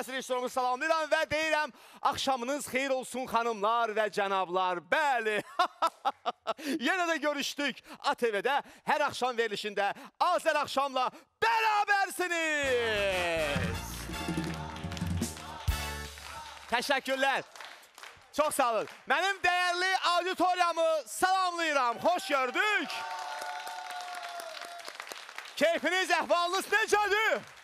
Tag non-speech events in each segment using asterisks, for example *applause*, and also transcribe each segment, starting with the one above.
səs rejissorumuzu salamlayıram və deyirəm, axşamınız xeyir olsun xanımlar və cənablar. Bəli, *laughs* yenə də görüşdük ATV-də hər axşam verilişində Azər Axşamla bərabərsiniz. Təşəkkürlər. Çox sağ olun. Mənim dəyərli auditoriyamı salamlayıram. Xoş gördük. Keyfiniz, əhvalınız necədir?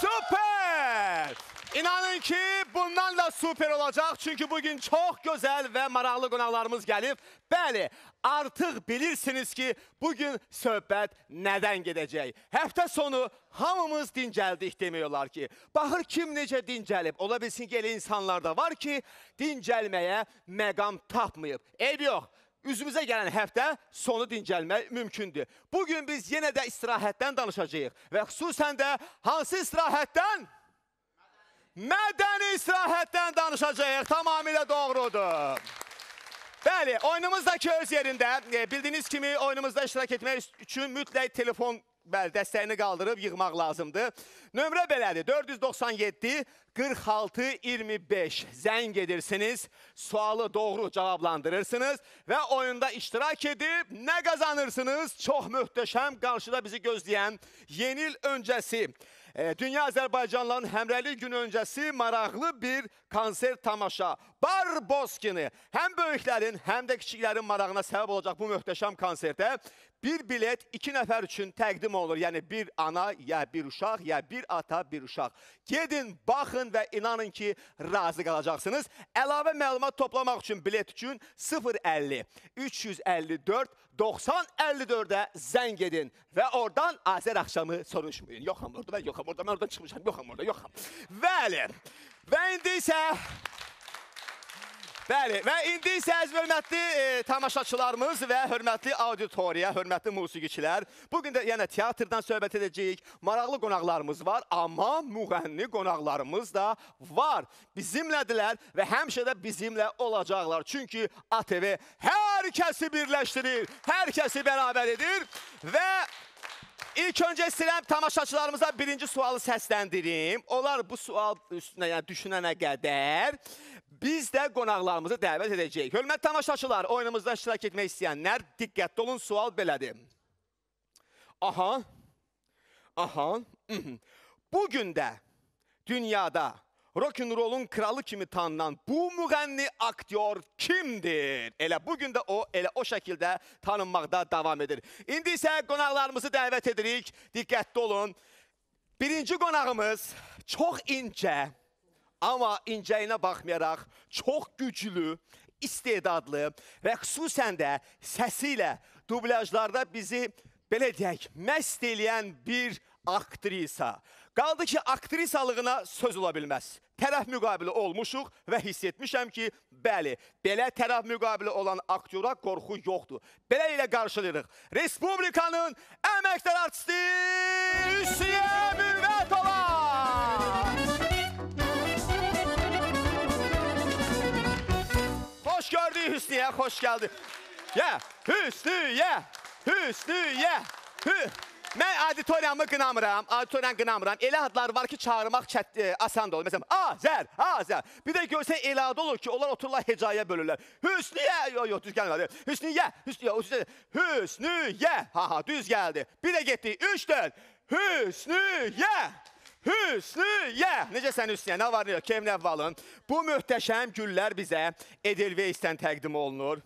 Süper! İnanın ki, bundan da süper olacaq. Çünki bugün çox gözəl və maraqlı qonaqlarımız gəlib. Bəli, artıq bilirsiniz ki, bugün söhbət nədən gedəcək. Həftə sonu hamımız dincəldik demək olar ki. Baxır kim necə dincəlib. Ola bilsin ki, elə insanlar da var ki, dincəlməyə məqam tapmayıb. Eyb yox. Üzümüzə gələn həftə sonu dincəlmək mümkündür. Bugün biz yenə də istirahətdən danışacağıq və xüsusən də hansı istirahətdən? Mədəni istirahətdən danışacağıq. Tamamilə doğrudur. Bəli, oyunumuz da ki öz yerində. E, Bildiyiniz kimi oyunumuzda iştirak etmək üçün mütləq telefon bəli, dəstəyini qaldırıb yığmaq lazımdır. Nömrə belədir. 497 46 25 zəng edirsiniz, sualı doğru cavablandırırsınız və oyunda iştirak edib nə qazanırsınız? Çox möhtəşəm qarşıda bizi gözləyən yeni il öncəsi e, Dünya Azərbaycanlıların həmrəylik günü öncəsi maraqlı bir konsert tamaşa. Barboskini həm böyüklərin, həm də kiçiklərin marağına səbəb olacaq bu möhtəşəm konsertə bir bilet iki nəfər üçün təqdim olur. Yəni bir ana, ya bir uşaq, ya bir ata, bir uşaq. Gedin, baxın və inanın ki, razı qalacaqsınız. Əlavə məlumat toplamaq üçün bilet üçün 050 354 90 54-ə zəng edin və oradan Azər axşamı soruşmayın. Yoxam orada, yoxam orada, mən oradan çıxmışam, yoxam orada, yoxam. Bəli. Və indi isə Bəli, və indi isə əziz hörmətli e, tamaşaçılarımız və hörmətli auditoriya, hörmətli musiqiçilər, bugün də yenə teatrdan söhbət edəcəyik. Maraqlı qonaqlarımız var, amma müğənni qonaqlarımız da var. Bizimlədilər və həmişə də bizimlə olacaqlar. Çünki ATV hər kəsi birləşdirir, hər kəsi bərabər edir və İlk öncə istəyirəm tamaşaçılarımıza birinci sualı səsləndirim. Onlar bu sual üstünə yəni düşünənə qədər biz də qonaqlarımızı dəvət edəcəyik. Hörmətli tamaşaçılar, oyunumuzda iştirak etmək istəyənlər diqqətli olun, sual belədir. Aha, aha, mhm. bugün də dünyada rock'n'roll'un kralı kimi tanınan bu müğənni aktyor kimdir? Elə bugün də o, elə o şəkildə tanınmaqda davam edir. İndi isə qonaqlarımızı dəvət edirik. Diqqətli olun. Birinci qonağımız çox incə, amma incəyinə baxmayaraq çox güclü, istedadlı və xüsusən də səsi ilə dublyajlarda bizi belə deyək, məst eləyən bir aktrisa. Qaldı ki, aktrisalığına söz ola bilməz. Tərəf müqabili olmuşuq və hiss etmişəm ki, bəli, belə tərəf müqabili olan aktyora qorxu yoxdur. Belə ilə qarşılayırıq. Respublikanın əməkdar artisti Hüsniyə Mürvətova! Xoş gördük Hüsniyə, xoş gəldi. Yə, Hüsniyə, Hüsniyə, Hü. Mən auditoriyamı qınamıram, auditoriyanı qınamıram. Elə adlar var ki, çağırmaq çət, e, asan da olur. Məsələn, Azər, Azər. Bir də görsə elə ad olur ki, onlar otururlar hecaya bölürlər. Hüsniyə, yox, yox, düz gəlmədi. Hüsniyə, Hüsniyə, Hüsniyə, Hüsniyə. Ha, ha, düz gəldi. Bir də getdi, üç dörd. Hüsniyə. Hüsniyə! Necəsən Hüsniyə? Nə var? Keyfin əhvalın. Bu möhtəşəm güllər bizə Edelweissdən təqdim olunur.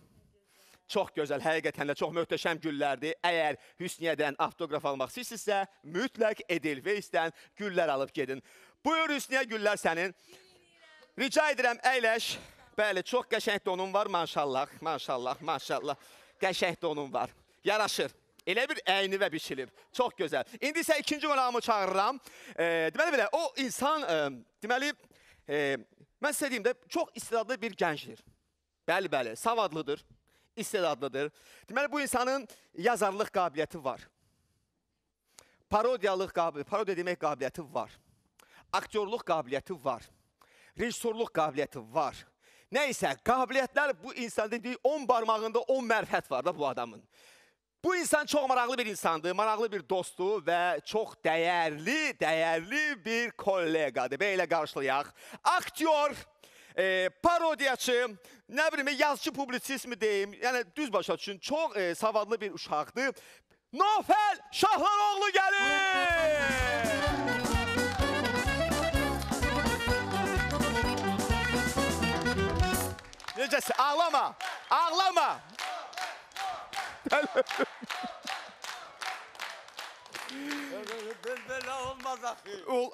Çox gözəl, həqiqətən də çox möhtəşəm güllərdir. Əgər Hüsniyyədən avtoqraf almaq istəyirsinizsə, mütləq Edelweissdən güllər alıb gedin. Buyur Hüsniyyə, güllər sənin. Rica edirəm, əyləş. Bəli, çox qəşəng donun var, maşallah, maşallah, maşallah. Qəşəng donun var. Yaraşır. Elə bir əyni və biçilib. Çox gözəl. İndi isə ikinci qonağımı çağırıram. E, deməli belə, o insan, e, deməli, e, mən sizə deyim də, çox istedadlı bir gəncdir. Bəli, bəli, savadlıdır istedadlıdır. Deməli, bu insanın yazarlıq qabiliyyəti var. Parodiyalıq qabiliyyəti, parodiya demək qabiliyyəti var. Aktyorluq qabiliyyəti var. Rejissorluq qabiliyyəti var. Nə isə qabiliyyətlər bu insan dediyi 10 barmağında 10 mərfət var da bu adamın. Bu insan çox maraqlı bir insandır, maraqlı bir dostdur və çox dəyərli, dəyərli bir kolleqadır. Belə qarşılayaq. Aktyor, e, parodiyaçı, nə bilim, yazıcı publisist mi deyim, yəni düz başa düşün, çox e, savadlı bir uşaqdır. Nofel Şahlaroğlu gəlir! Necəsin? Ağlama! Ağlama! Böyle olmaz akı. Ol-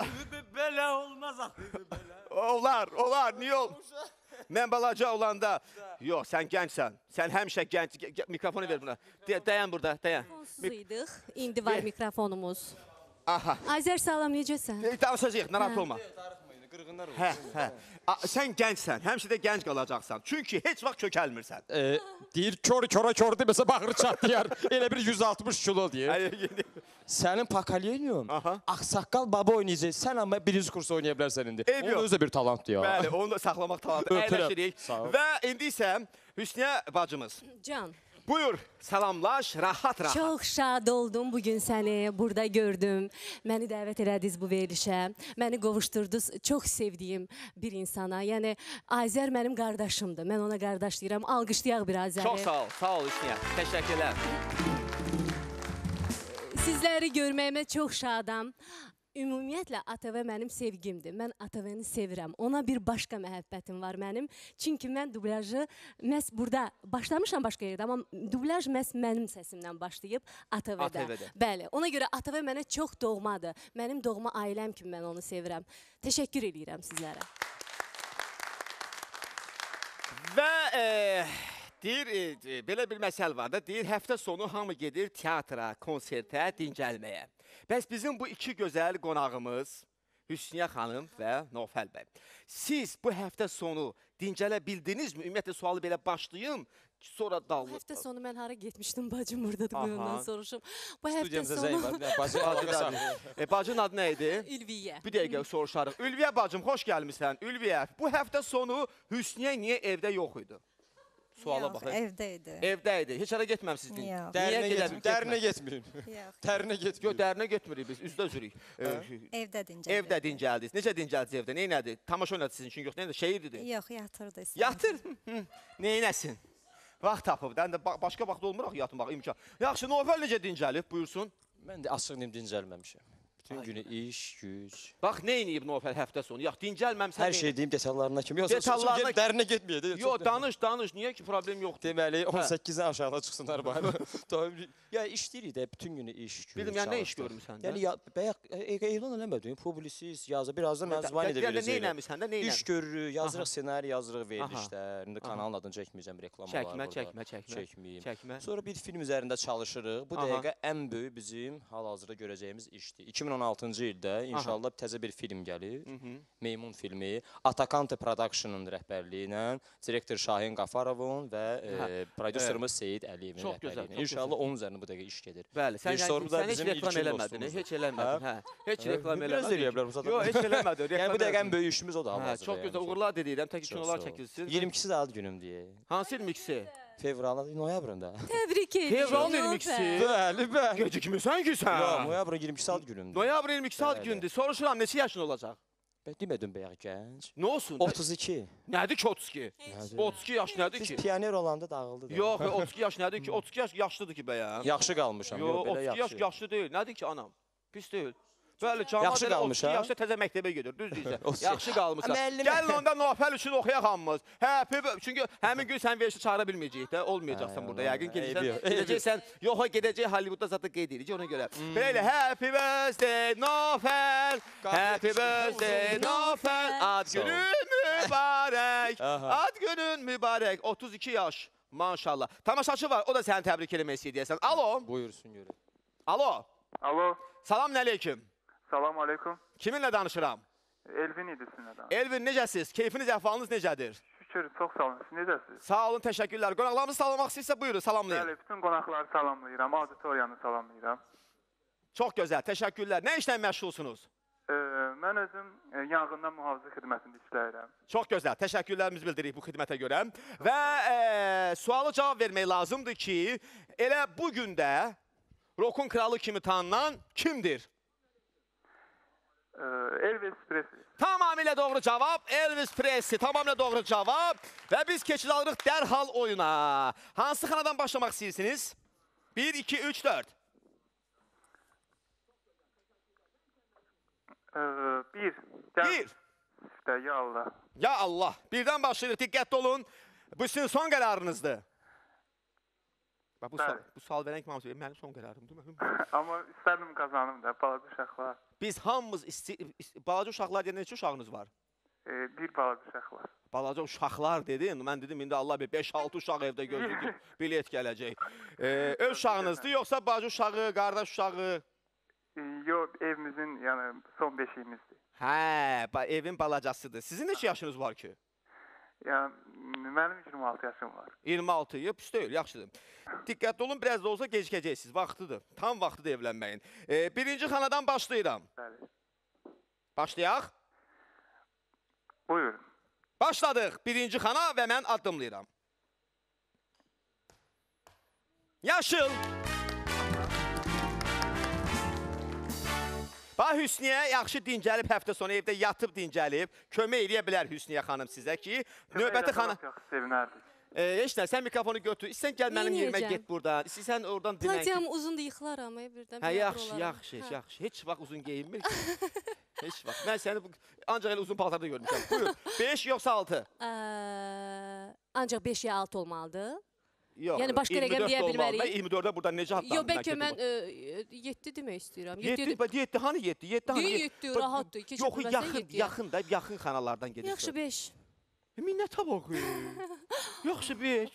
Böyle olmaz akı. Böyle. Olar, olar, niyə ol? Mən balaca olanda, yox, sən gəncsən. Sən həmişə gənc, Gə- gə- mikrofonu ver buna. Dayan burada, dayan. Mikrofonsuydıq. İndi var mikrofonumuz. Aha. Azər salam necəsən? Danışacağıq, narahat olma. Kırgınlar olur. Hə, hə. A, Sən gəncsən, həmişə də gənc qalacaqsan. Çünki heç vaxt kökəlmirsən. e, deyir kör kora kör deməsə bağrı çatlayar. *laughs* Elə bir 160 kilo deyir. Sənin Pakalyenyum Aha. ağsaqqal baba oynayacaq. Sən amma birinci kurs oynaya bilərsən indi. Yox. Onun özü də bir talantdır ya. Bəli, onu da saxlamaq talantı. *laughs* Öpürəm. Əyləşirik. Və indi isə Hüsniyə bacımız. Can, Buyur, salamlaş, rahat rahat. çox şad oldum bu gün səni burada gördüm. Məni dəvət elədiniz bu verilişə. Məni qovuşdurdunuz çox sevdiyim bir insana. Yəni Azər mənim qardaşımdır. Mən ona qardaş deyirəm. Alqışlayaq bir Azəri. Çox sağ ol, sağ ol Hüsniyə. Təşəkkürlər. Sizləri görməyimə çox şadam. Ümumiyyətlə ATV mənim sevgimdir. Mən ATV-ni sevirəm. Ona bir başqa məhəbbətim var mənim. Çünki mən dublyajı məhz burada başlamışam başqa yerdə, amma dublyaj məhz mənim səsimdən başlayıb ATV-də. ATV-də. Bəli. Ona görə ATV mənə çox doğmadır. Mənim doğma ailəm kimi mən onu sevirəm. Təşəkkür edirəm sizlərə. Və e, deyir, e, belə bir məsəl var da, deyir həftə sonu hamı gedir teatra, konsertə, dincəlməyə. Bəs bizim bu iki gözəl qonağımız Hüsniyə xanım və Nofəl bəy. Siz bu həftə sonu dincələ bildinizmi? Ümumiyyətlə sualı belə başlayım, sonra Bu dağılır. həftə sonu mən hara getmişdim bacım burdadır Aha. bu ondan soruşum. Bu həftə Studiyamıza sonu. E, bacının adı nə idi? Ülviyə. Bir dəqiqə soruşarıq. Ülviyə bacım, xoş gəlmisən. Ülviyə, bu həftə sonu Hüsniyə niyə evdə yox idi? Suala Yox, bax. evdə idi. Evdə idi. Heç hara getməmisiz. Yox. Dərinə gedə- getmir. Dərinə getmirin. Yox, Dərinə Yox, getmir. dərinə getmirik biz, üzdə üzürük. Evdə dincəldim. Evdə dincəldiniz. Necə dincəldiniz evdə? Nə elədi? Tamaşa oynadı sizin üçün yox, nə? Şeir idi. Yox, yatırdı. Yatır. Hı, Neynəsin? Vaxt tapıb. Dən də ba- başqa vaxt olmuraq yatmaq imkan. Yaxşı, Nofel necə dincəlib? Buyursun. Mən də açıq deyim dincəlməmişəm. Bütün günü iş, güc. Bax, nə edib Nofel həftə sonu? Yox, dincəlməmsən. Hər şey deyim detallarına kimi. Yox, Detallarına- detallarına dərinə getməyədi. Yox, danış, danış. Niyə ki problem yoxdur? Deməli 18-dən aşağıda çıxsınlar bari. *laughs* Tabii, ya işləyirik də bütün günü iş, güc. Bildim, yəni nə iş görmüsən də? Yəni ya bayaq e, elan eləmədin, publisist yazı, birazdan mən zvan edə Yəni nə biləcəyəm. eləmisən də, nə İş eləmisən? görürük, yazırıq ssenari, yazırıq verilişlər. İndi kanalın adını çəkməyəcəm, reklam olar Çəkmə, çəkmə, çəkmə. Çəkməyim. Çəkmə. Sonra bir film üzərində çalışırıq. Bu dəqiqə ən böyük bizim hal-hazırda görəcəyimiz işdir. 2016-cı ildə inşallah təzə bir film gəlir. Meymun filmi. Atakante Production-ın rəhbərliyi ilə direktor Şahin Qafarovun və Hə, e, prodüserimiz Seyid Əliyevin gözəl, rəhbərliyi ilə. İnşallah onun üzərində bu dəqiqə iş gedir. Bəli, sən, yəni, da sən heç reklam eləmədin, heç eləmədin, hə. Heç Hə, reklam biraz eləmədin. eləyə bilər bu zaten. Yox, heç eləmədin. *laughs* Yəni bu reklam dəqiqə ən böyük işimiz odur Hə, hal-hazırda. çox gözəl. yəni. Uğurlar diləyirəm. Təki kinolar çəkilsin. 22-si də ad günümdür. Hansı 22-si? Fevralın, noyabrında. Təbrik edirəm. Fevralın Nofər. 22-si. Bəli, bəli. Gecikmirsən ki sən? Yox, noyabrın 22-si ad günümdür. Noyabr 22 saat Bəli. gündür. Soruşuram neçə yaşın olacaq? Bə demədim bayaq gənc. Nə olsun? 32. Nədir ki 32? Nədir? 32 yaş nədir Biz ki? pioner olanda dağıldı da. Yox, *laughs* 32 yaş nədir ki? 32 yaş yaşlıdır ki bəyəm. Yaxşı qalmışam. Yox, Yox, belə 32 yaş yaxşı. yaşlı deyil. Nədir ki anam? Pis deyil. Bəli, camaat Yaxşı qalmış, 32 ha? yaşda təzə məktəbə gedir, düz deyirsən. 32. Yaxşı. Müəllimə- Gəlin onda Nofel üçün oxuyaq hamımız. Hə, çünki həmin gün sən verişi çağıra bilməyəcəyik də, olmayacaqsan burada. Yəqin gedəcəksən, gedəcəksən. Yox, gedəcək Hollywoodda zaten qeyd edirik ona görə. Hmm. Belə elə happy birthday. Qafiyyə Happy birthday Nofel. Ad günün mübarək. Ad *laughs* günün mübarək. 32 yaş. Maşallah. Tamaşaçı var, o da səni təbrik eləmək istəyir deyəsən. Alo. Buyursun görək. Alo. Alo, Salam əleykum. Salam aleyküm. Kiminlə danışıram? Elvin idi sizinlə. Elvin necəsiz? Keyfiniz, əhvalınız necədir? Şükür, çox sağ olun. Siz necəsiniz? Sağ olun, təşəkkürlər. Qonaqlarımızı salamlamaq istəyirsə buyurun, salamlayın. Bəli, bütün qonaqları salamlayıram, auditoriyanı salamlayıram. Çox gözəl, təşəkkürlər. Nə işlə məşğulsunuz? E, mən özüm e, yanğından mühafizə xidmətində işləyirəm. Çox gözəl. Təşəkkürlərimizi bildiririk bu xidmətə görə. Və e, sualı cavab vermək lazımdır ki, elə bu gün də rokun kralı kimi tanınan kimdir? Elvis Presley. Tamamilə doğru cavab Elvis Presley. Tamamilə doğru cavab. Və biz keçid alırıq dərhal oyuna. Hansı xanadan başlamaq istəyirsiniz? 1, 2, 3, 4. E, bir. Gəl. 1. İşte, ya Allah. Ya Allah. Birdən başlayırıq. Diqqətli olun. Bu sizin son qərarınızdır. Bax bu, sual, bu sual verən kimi hamısı mənim son qərarımdır. *laughs* Amma istərdim qazanım da, balaca uşaqlar. Biz hamımız isti, ist, balaca uşaqlar deyəndə neçə uşağınız var? E, bir balaca uşaq var. Balaca uşaqlar dedin. Mən dedim indi Allah bir 5-6 uşaq evdə gözləyir *laughs* bilet gələcək. Ee, öz uşağınızdır yoxsa bacı uşağı, qardaş uşağı? E, yo, evimizin yəni son beşiyimizdir. Hə, ba evin balacasıdır. Sizin neçə yaşınız var ki? Yəni mənim 26 yaşım var. 26 yıl, pis deyil, yaxşıdır. Diqqətli olun, biraz da olsa gecikəcəksiniz. Vaxtıdır. Tam vaxtıdır evlənməyin. Ee, birinci xanadan başlayıram. Bəli. Başlayaq. Buyurun. Başladıq. Birinci xana və mən addımlayıram. Yaşıl. Bax Hüsniyə yaxşı dincəlib həftə sonu evdə yatıb dincəlib. Kömək eləyə bilər Hüsniyə xanım sizə ki, növbəti eləsəz Çox sevinərdik. e, heç nə, sən mikrofonu götür. İstəsən gəl mənim yerimə get buradan. İstəsən oradan dinlə. Platiyam uzundur yıxılaram ay birdən. Hə yaxşı, yaxşı, Hə. yaxşı. Heç vaxt uzun geyinmir ki. *laughs* Heç vaxt. Mən səni ancaq elə uzun paltarda görmüşəm. Buyur. *laughs* 5 yoxsa 6? Ə, ancaq 5 ya 6 olmalıdır. Yox. Yəni başqa rəqəm 24 deyə bilmərik. Mən 24-ə buradan necə atlandım? Yo bəlkə mən 7 demək istəyirəm. 7 7 7 hani 7 7 hani Deyir, yeddi? yeddi, Bax, rahatdır, keçə Yox yaxın yaxın da yaxın xanalardan gedirsən. Yaxşı 5. Minnətə bax. *laughs* Yaxşı 5.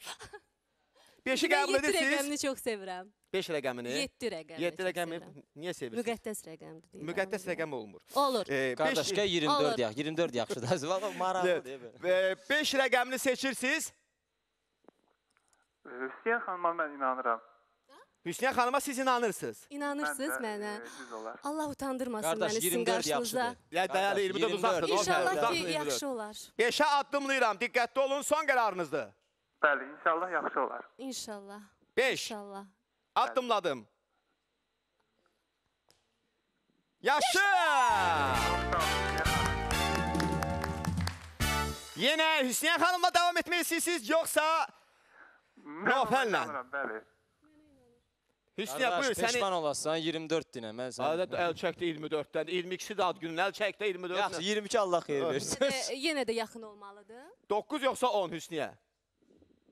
5-i Mən qəbul 7 edirsiniz? rəqəmini çox sevirəm. 5 rəqəmini. 7 rəqəmini. 7 çox rəqəmi niyə sevirsən? Müqəddəs rəqəmdir deyirəm. Müqəddəs rəqəm olmur. Olur. Ee, Qardaş, gəl 24 Olur. yax, 24 yaxşıdır. *laughs* Maraqlıdır. belə. 5 rəqəmini seçirsiniz. E, Hüseyin xanıma mən inanıram. Hüsniyə xanıma siz inanırsınız. İnanırsınız Mən də, mənə. e, Düz olar. Allah utandırmasın Qardaş, məni sizin 24 qarşınızda. yaxşıdır. Ya dayalı Qardaş, 24 24. uzaqdır. İnşallah ki, 24. yaxşı olar. 5-ə addımlayıram. Diqqətli olun, son qərarınızdır. Bəli, inşallah yaxşı olar. İnşallah. 5. İnşallah. Addımladım. Yaşa! Yenə Hüsniyə xanımla davam etmək istəyirsiniz, yoxsa Mən ona Nofəllə. İnanıram, Bəli. Hüsniyə buyur səni peşman olasan 24 dinə. Mən sən. Adət əl çəkdi 24-dən, 22-si də ad günün əl çəkdi 24-dən. Yaxşı, 22 Allah xeyir versin. Yenə də yaxın olmalıdır. 9 yoxsa 10 Hüsniyə?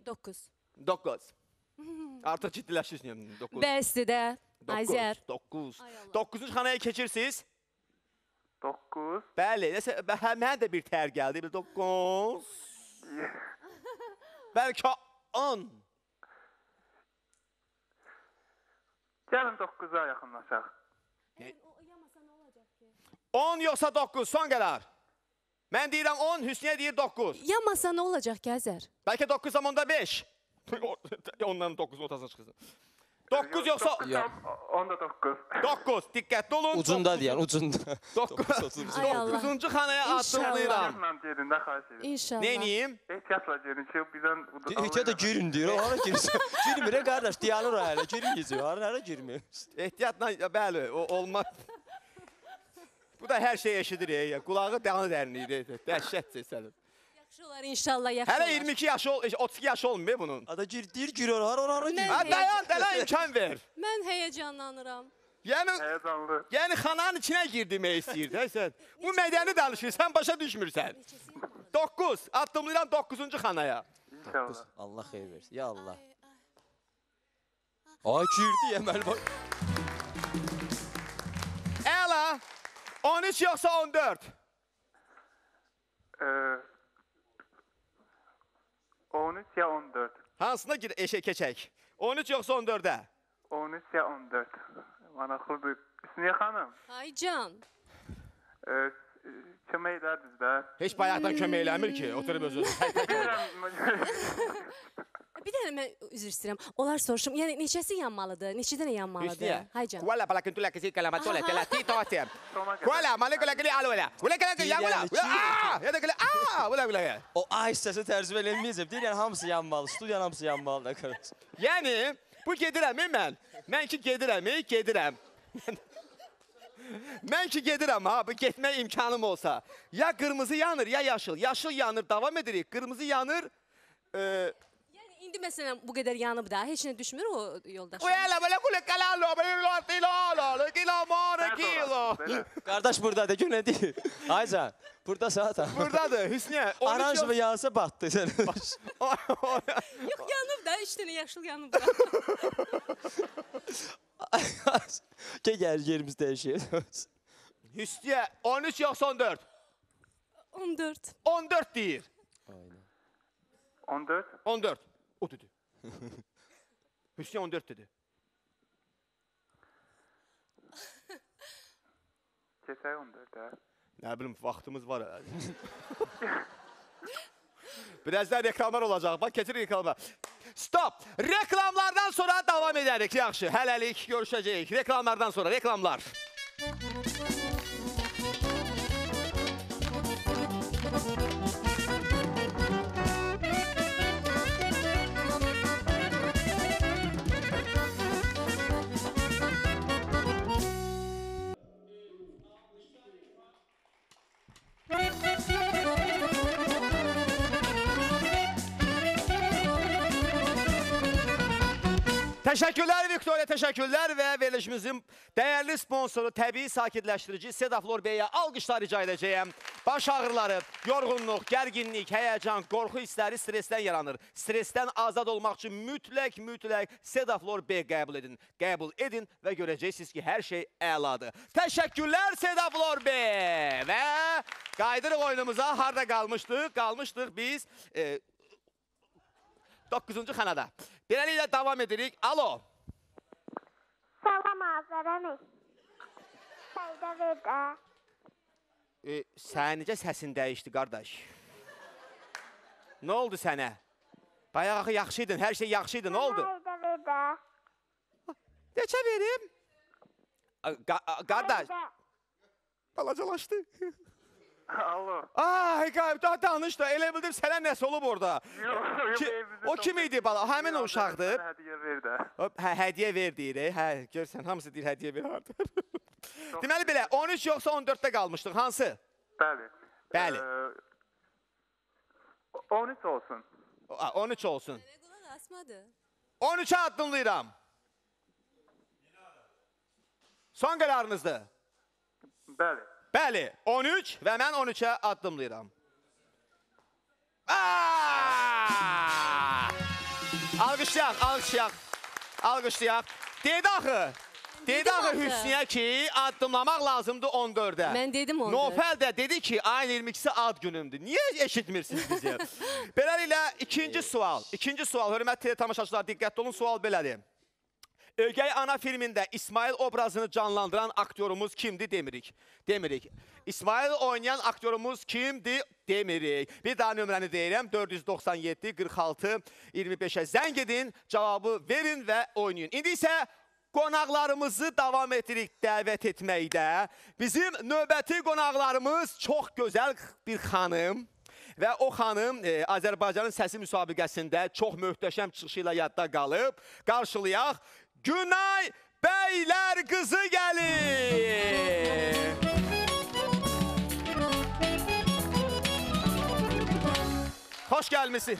9. 9. Artıq ciddiləşir Hüsniyə. 9. Bəsdir də. Azər. 9. Ay Allah. 9-cu xanaya keçirsiniz. 9. Bəli, nəsə hə, mənə də bir tər gəldi. Bir 9. Bəlkə 10. Gəlin 9-a yaxınlaşaq. 10 yoxsa 9 son qərar. Mən deyirəm 10, Hüsniyə deyir 9. Yamasa nə olacaq ki, Azər? Bəlkə 9 zamanda 5. Ondan 9-un ortasına çıxırsın. 9 yoxsa Yox. Onda 9. 9. Diqqətli olun. Ucunda deyən, ucunda. 9. Ay Allah. 9-cu xanaya İnşallah. addımlayıram. Ehtiyatla girin də xahiş edirəm. İnşallah. Neyniyim? Ehtiyatla girin ki, birdən... İhtiyat da girin deyir. Hara girsin? Girmir ha qardaş, dayanır hələ. Girməyəcək. Hara hara girmir? Ehtiyatla, bəli, o olmaz. Bu da hər şey eşidir ya. Qulağı dağını dərinliyir. Dəhşətdir sənin. Yaxşı olar inşallah, yaxşı Hələ olar. 22 yaşı, ol- 32 yaşı olmuyor bunun. Ada gir, deyir gir ora, hara hara gir. Mən- Ha dayan, dayan imkan ver. *laughs* Mən həyəcanlanıram. Yəni Həyəcanlı. Yəni xananın içinə gir demək istəyir *laughs* də sən. Bu mədəni danışır, sən başa düşmürsən. 9, addımlayıram 9-cu xanaya. İnşallah. Allah xeyir versin. Ya Allah. Ay girdi yeməli bak. Əla. 13 yoxsa 14? Ee, 13 ya 14. Hansına gir eşə keçək? 13 yoxsa 14-ə? 13 ya 14. Maraqlıdır. Hüsniyə xanım, Ay can. e, kömək edərdiniz də. Heç bayaqdan kömək eləmir ki, oturub özü. Tək tək oynayır. Bilirəm, Bir dənə mən üzr istəyirəm. Onlar soruşum. Yəni neçəsi yanmalıdır? Neçə dənə yanmalıdır? Hüsniyə. Hay can. Quella para que tu la que si calama tole te la ti toate. Toma *laughs* que- Quella male quella che li alo la. Quella che ya quella. Ah! Ya da quella. Ah! Quella quella. O ay hissəsi tərcümə eləməyəcəm. Deyirəm hamısı yanmalı, studiyanın hamısı yanmalı da qardaş. Yəni bu gedirəm mən. Mən ki gedirəm, gedirəm. Mən ki gedirəm ha, bu getmək imkanım olsa. Ya qırmızı yanır, ya yaşıl. Yaşıl yanır, davam edirik. Qırmızı yanır. E, Yəni indi məsələn bu qədər yanıb da, heç nə düşmür o yoldaş. Quella bella quella calalo, bella tilalo, kilo mare kilo. Belə. Qardaş burdadır, günə deyil. Aycan, burada zaten. Burdadır Hüsniyə. Oranj mı yansa batdı sən. Yox yanıb da, 3 dənə yaşıl yanıb da. Gəl gəl yerimiz dəyişir. Hüsniyə 13 yoxsa 14? 14. 14 deyir. 14. 14. O dedi. *laughs* Hüsniyə 14 dedi. Keçək 14 hə. Nə bilim vaxtımız var. *laughs* Birazdan reklamlar olacaq. Bax keçirik reklama. Stop. Reklamlardan sonra davam edərik. Yaxşı. Hələlik görüşəcəyik. Reklamlardan sonra reklamlar. Təşəkkürlər Viktoriya, təşəkkürlər və verilişimizin dəyərli sponsoru təbii sakitləşdirici Sedaflor Beyə alqışlar rica edəcəyəm. Baş ağrıları, yorğunluq, gərginlik, həyəcan, qorxu hissləri stressdən yaranır. Stressdən azad olmaq üçün mütləq, mütləq Sedaflor B qəbul edin. Qəbul edin və görəcəksiniz ki, hər şey əladır. Təşəkkürlər Sedaflor B və qaydırıq oyunumuza harda qalmışdıq? Qalmışdıq biz e, 9-cu xanada. Beləliklə davam edirik. Alo. Salam Azərəni. Fayda ver də. E, sən necə səsin dəyişdi, qardaş? Nə oldu sənə? Bayaq axı yaxşı idin, hər şey yaxşı idi. Nə oldu? Neçə verim? Qa qardaş, balacalaşdı. Alo. Ay, qayıb, daha danış da. Elə bildim sənə nəsə olub orada. Yox, yox, Ki, o kim idi bala? Həmin o uşaqdır. Mənə Hədiyyə ver də. Hop, hə, hədiyyə ver deyir. Hə, görsən hamısı deyir hədiyyə ver harda. Deməli belə 13 yoxsa 14-də qalmışdıq. Hansı? Bəli. Bəli. Ee, 13 olsun. A, 13 olsun. Nə qulaq asmadı. 13'e addımlayıram. Son qərarınızdır. Bəli. Bəli, 13 və mən 13-ə addımlayıram. Alqışlayaq, alqışlayaq. Alqışlayaq. Dedi axı. Dedi axı. Hüsniyə ki, addımlamaq lazımdır 14-ə. Mən dedim 14. Nofəl də dedi ki, ayın 22-si ad günümdür. Niyə eşitmirsiniz bizi? *laughs* Beləliklə ikinci sual. İkinci sual. Hörmətli tamaşaçılar, diqqətli olun. Sual belədir. Ögey ana filmində İsmail obrazını canlandıran aktyorumuz kimdir demirik. Demirik. İsmail oynayan aktyorumuz kimdir demirik. Bir daha nömrəni deyirəm. 497 46 25-ə zəng edin, cavabı verin və oynayın. İndi isə qonaqlarımızı davam edirik dəvət etməkdə. Bizim növbəti qonaqlarımız çox gözəl bir xanım. Və o xanım e, Azərbaycanın səsi müsabiqəsində çox möhtəşəm çıxışı ilə yadda qalıb. Qarşılayaq Günay Bəylər qızı gəlir. Xoş gəlmisin.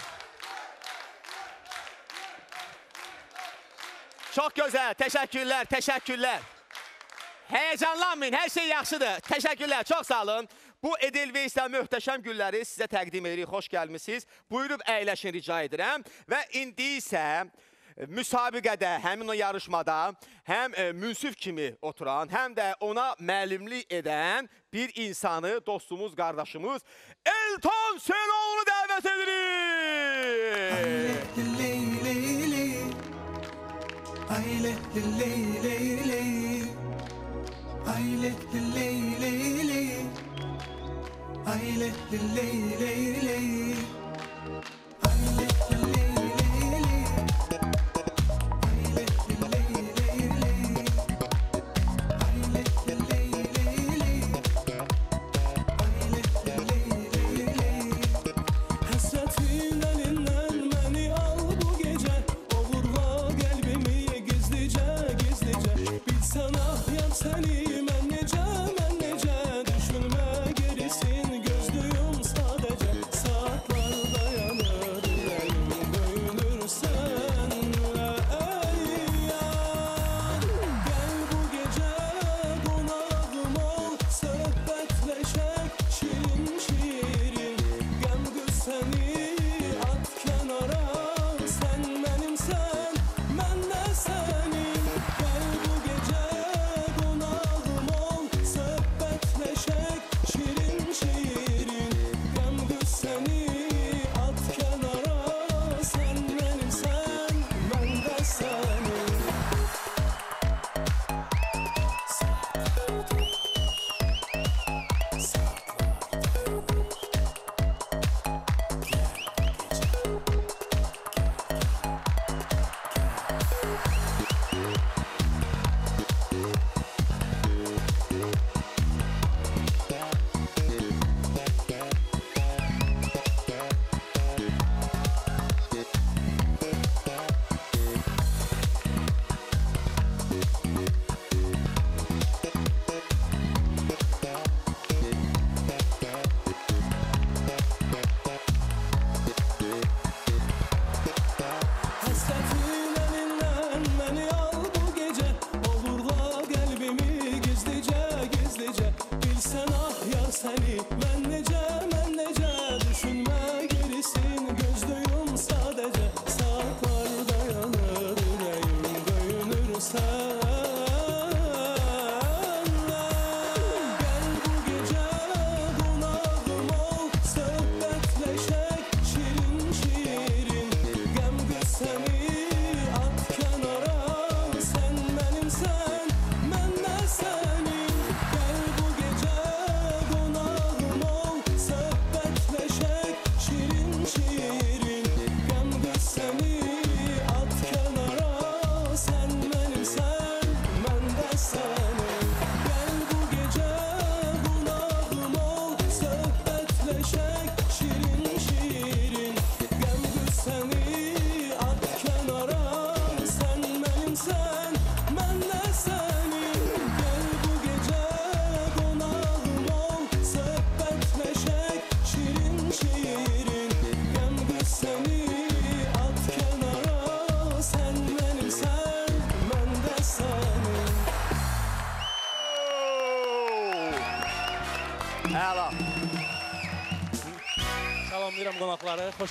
Çox gözəl, təşəkkürlər, təşəkkürlər. Həyəcanlanmayın, hər şey yaxşıdır. Təşəkkürlər, çox sağ olun. Bu Edelweisslə möhtəşəm gülləri sizə təqdim edirik. Xoş gəlmisiniz. Buyurub əyləşin rica edirəm. Və indi isə e, müsabiqədə, həmin o yarışmada həm e, münsif kimi oturan, həm də ona müəllimlik edən bir insanı, dostumuz, qardaşımız Elton Senoğlu dəvət edirik. Ay le le le le. Le Ay le le le le le.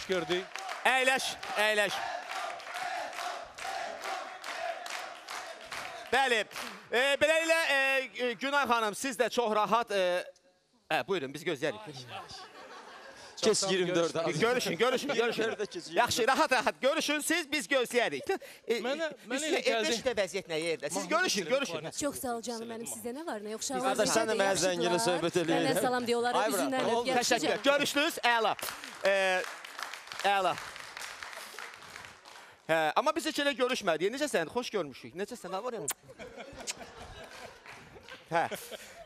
Gördük. Əyləş, əyləş. Bəli. E, beləliklə e, Günay xanım siz də çox rahat e, Hə, buyurun biz gözləyirik. Keç 24 abi. Görüşün, görüşün, görüşün. Yaxşı, rahat rahat görüşün siz, biz gözləyirik. E, Mənə- mənə üstünə elə gəldi- işdə vəziyyət nə yerdə? Siz görüşün, görüşün. Çox sağ ol canım mənim. Sizdə nə var, nə yox? Şahin Qardaş, sən də mənə zəng elə söhbət eləyir. Mənə salam bura, üzündən oldu, öp. Təşəkkür. Görüşdünüz? Əla. Əla. Hə, amma biz heç elə görüşmədik. Necəsən? Xoş görmüşük. Necəsən? Nə var ya? Hə.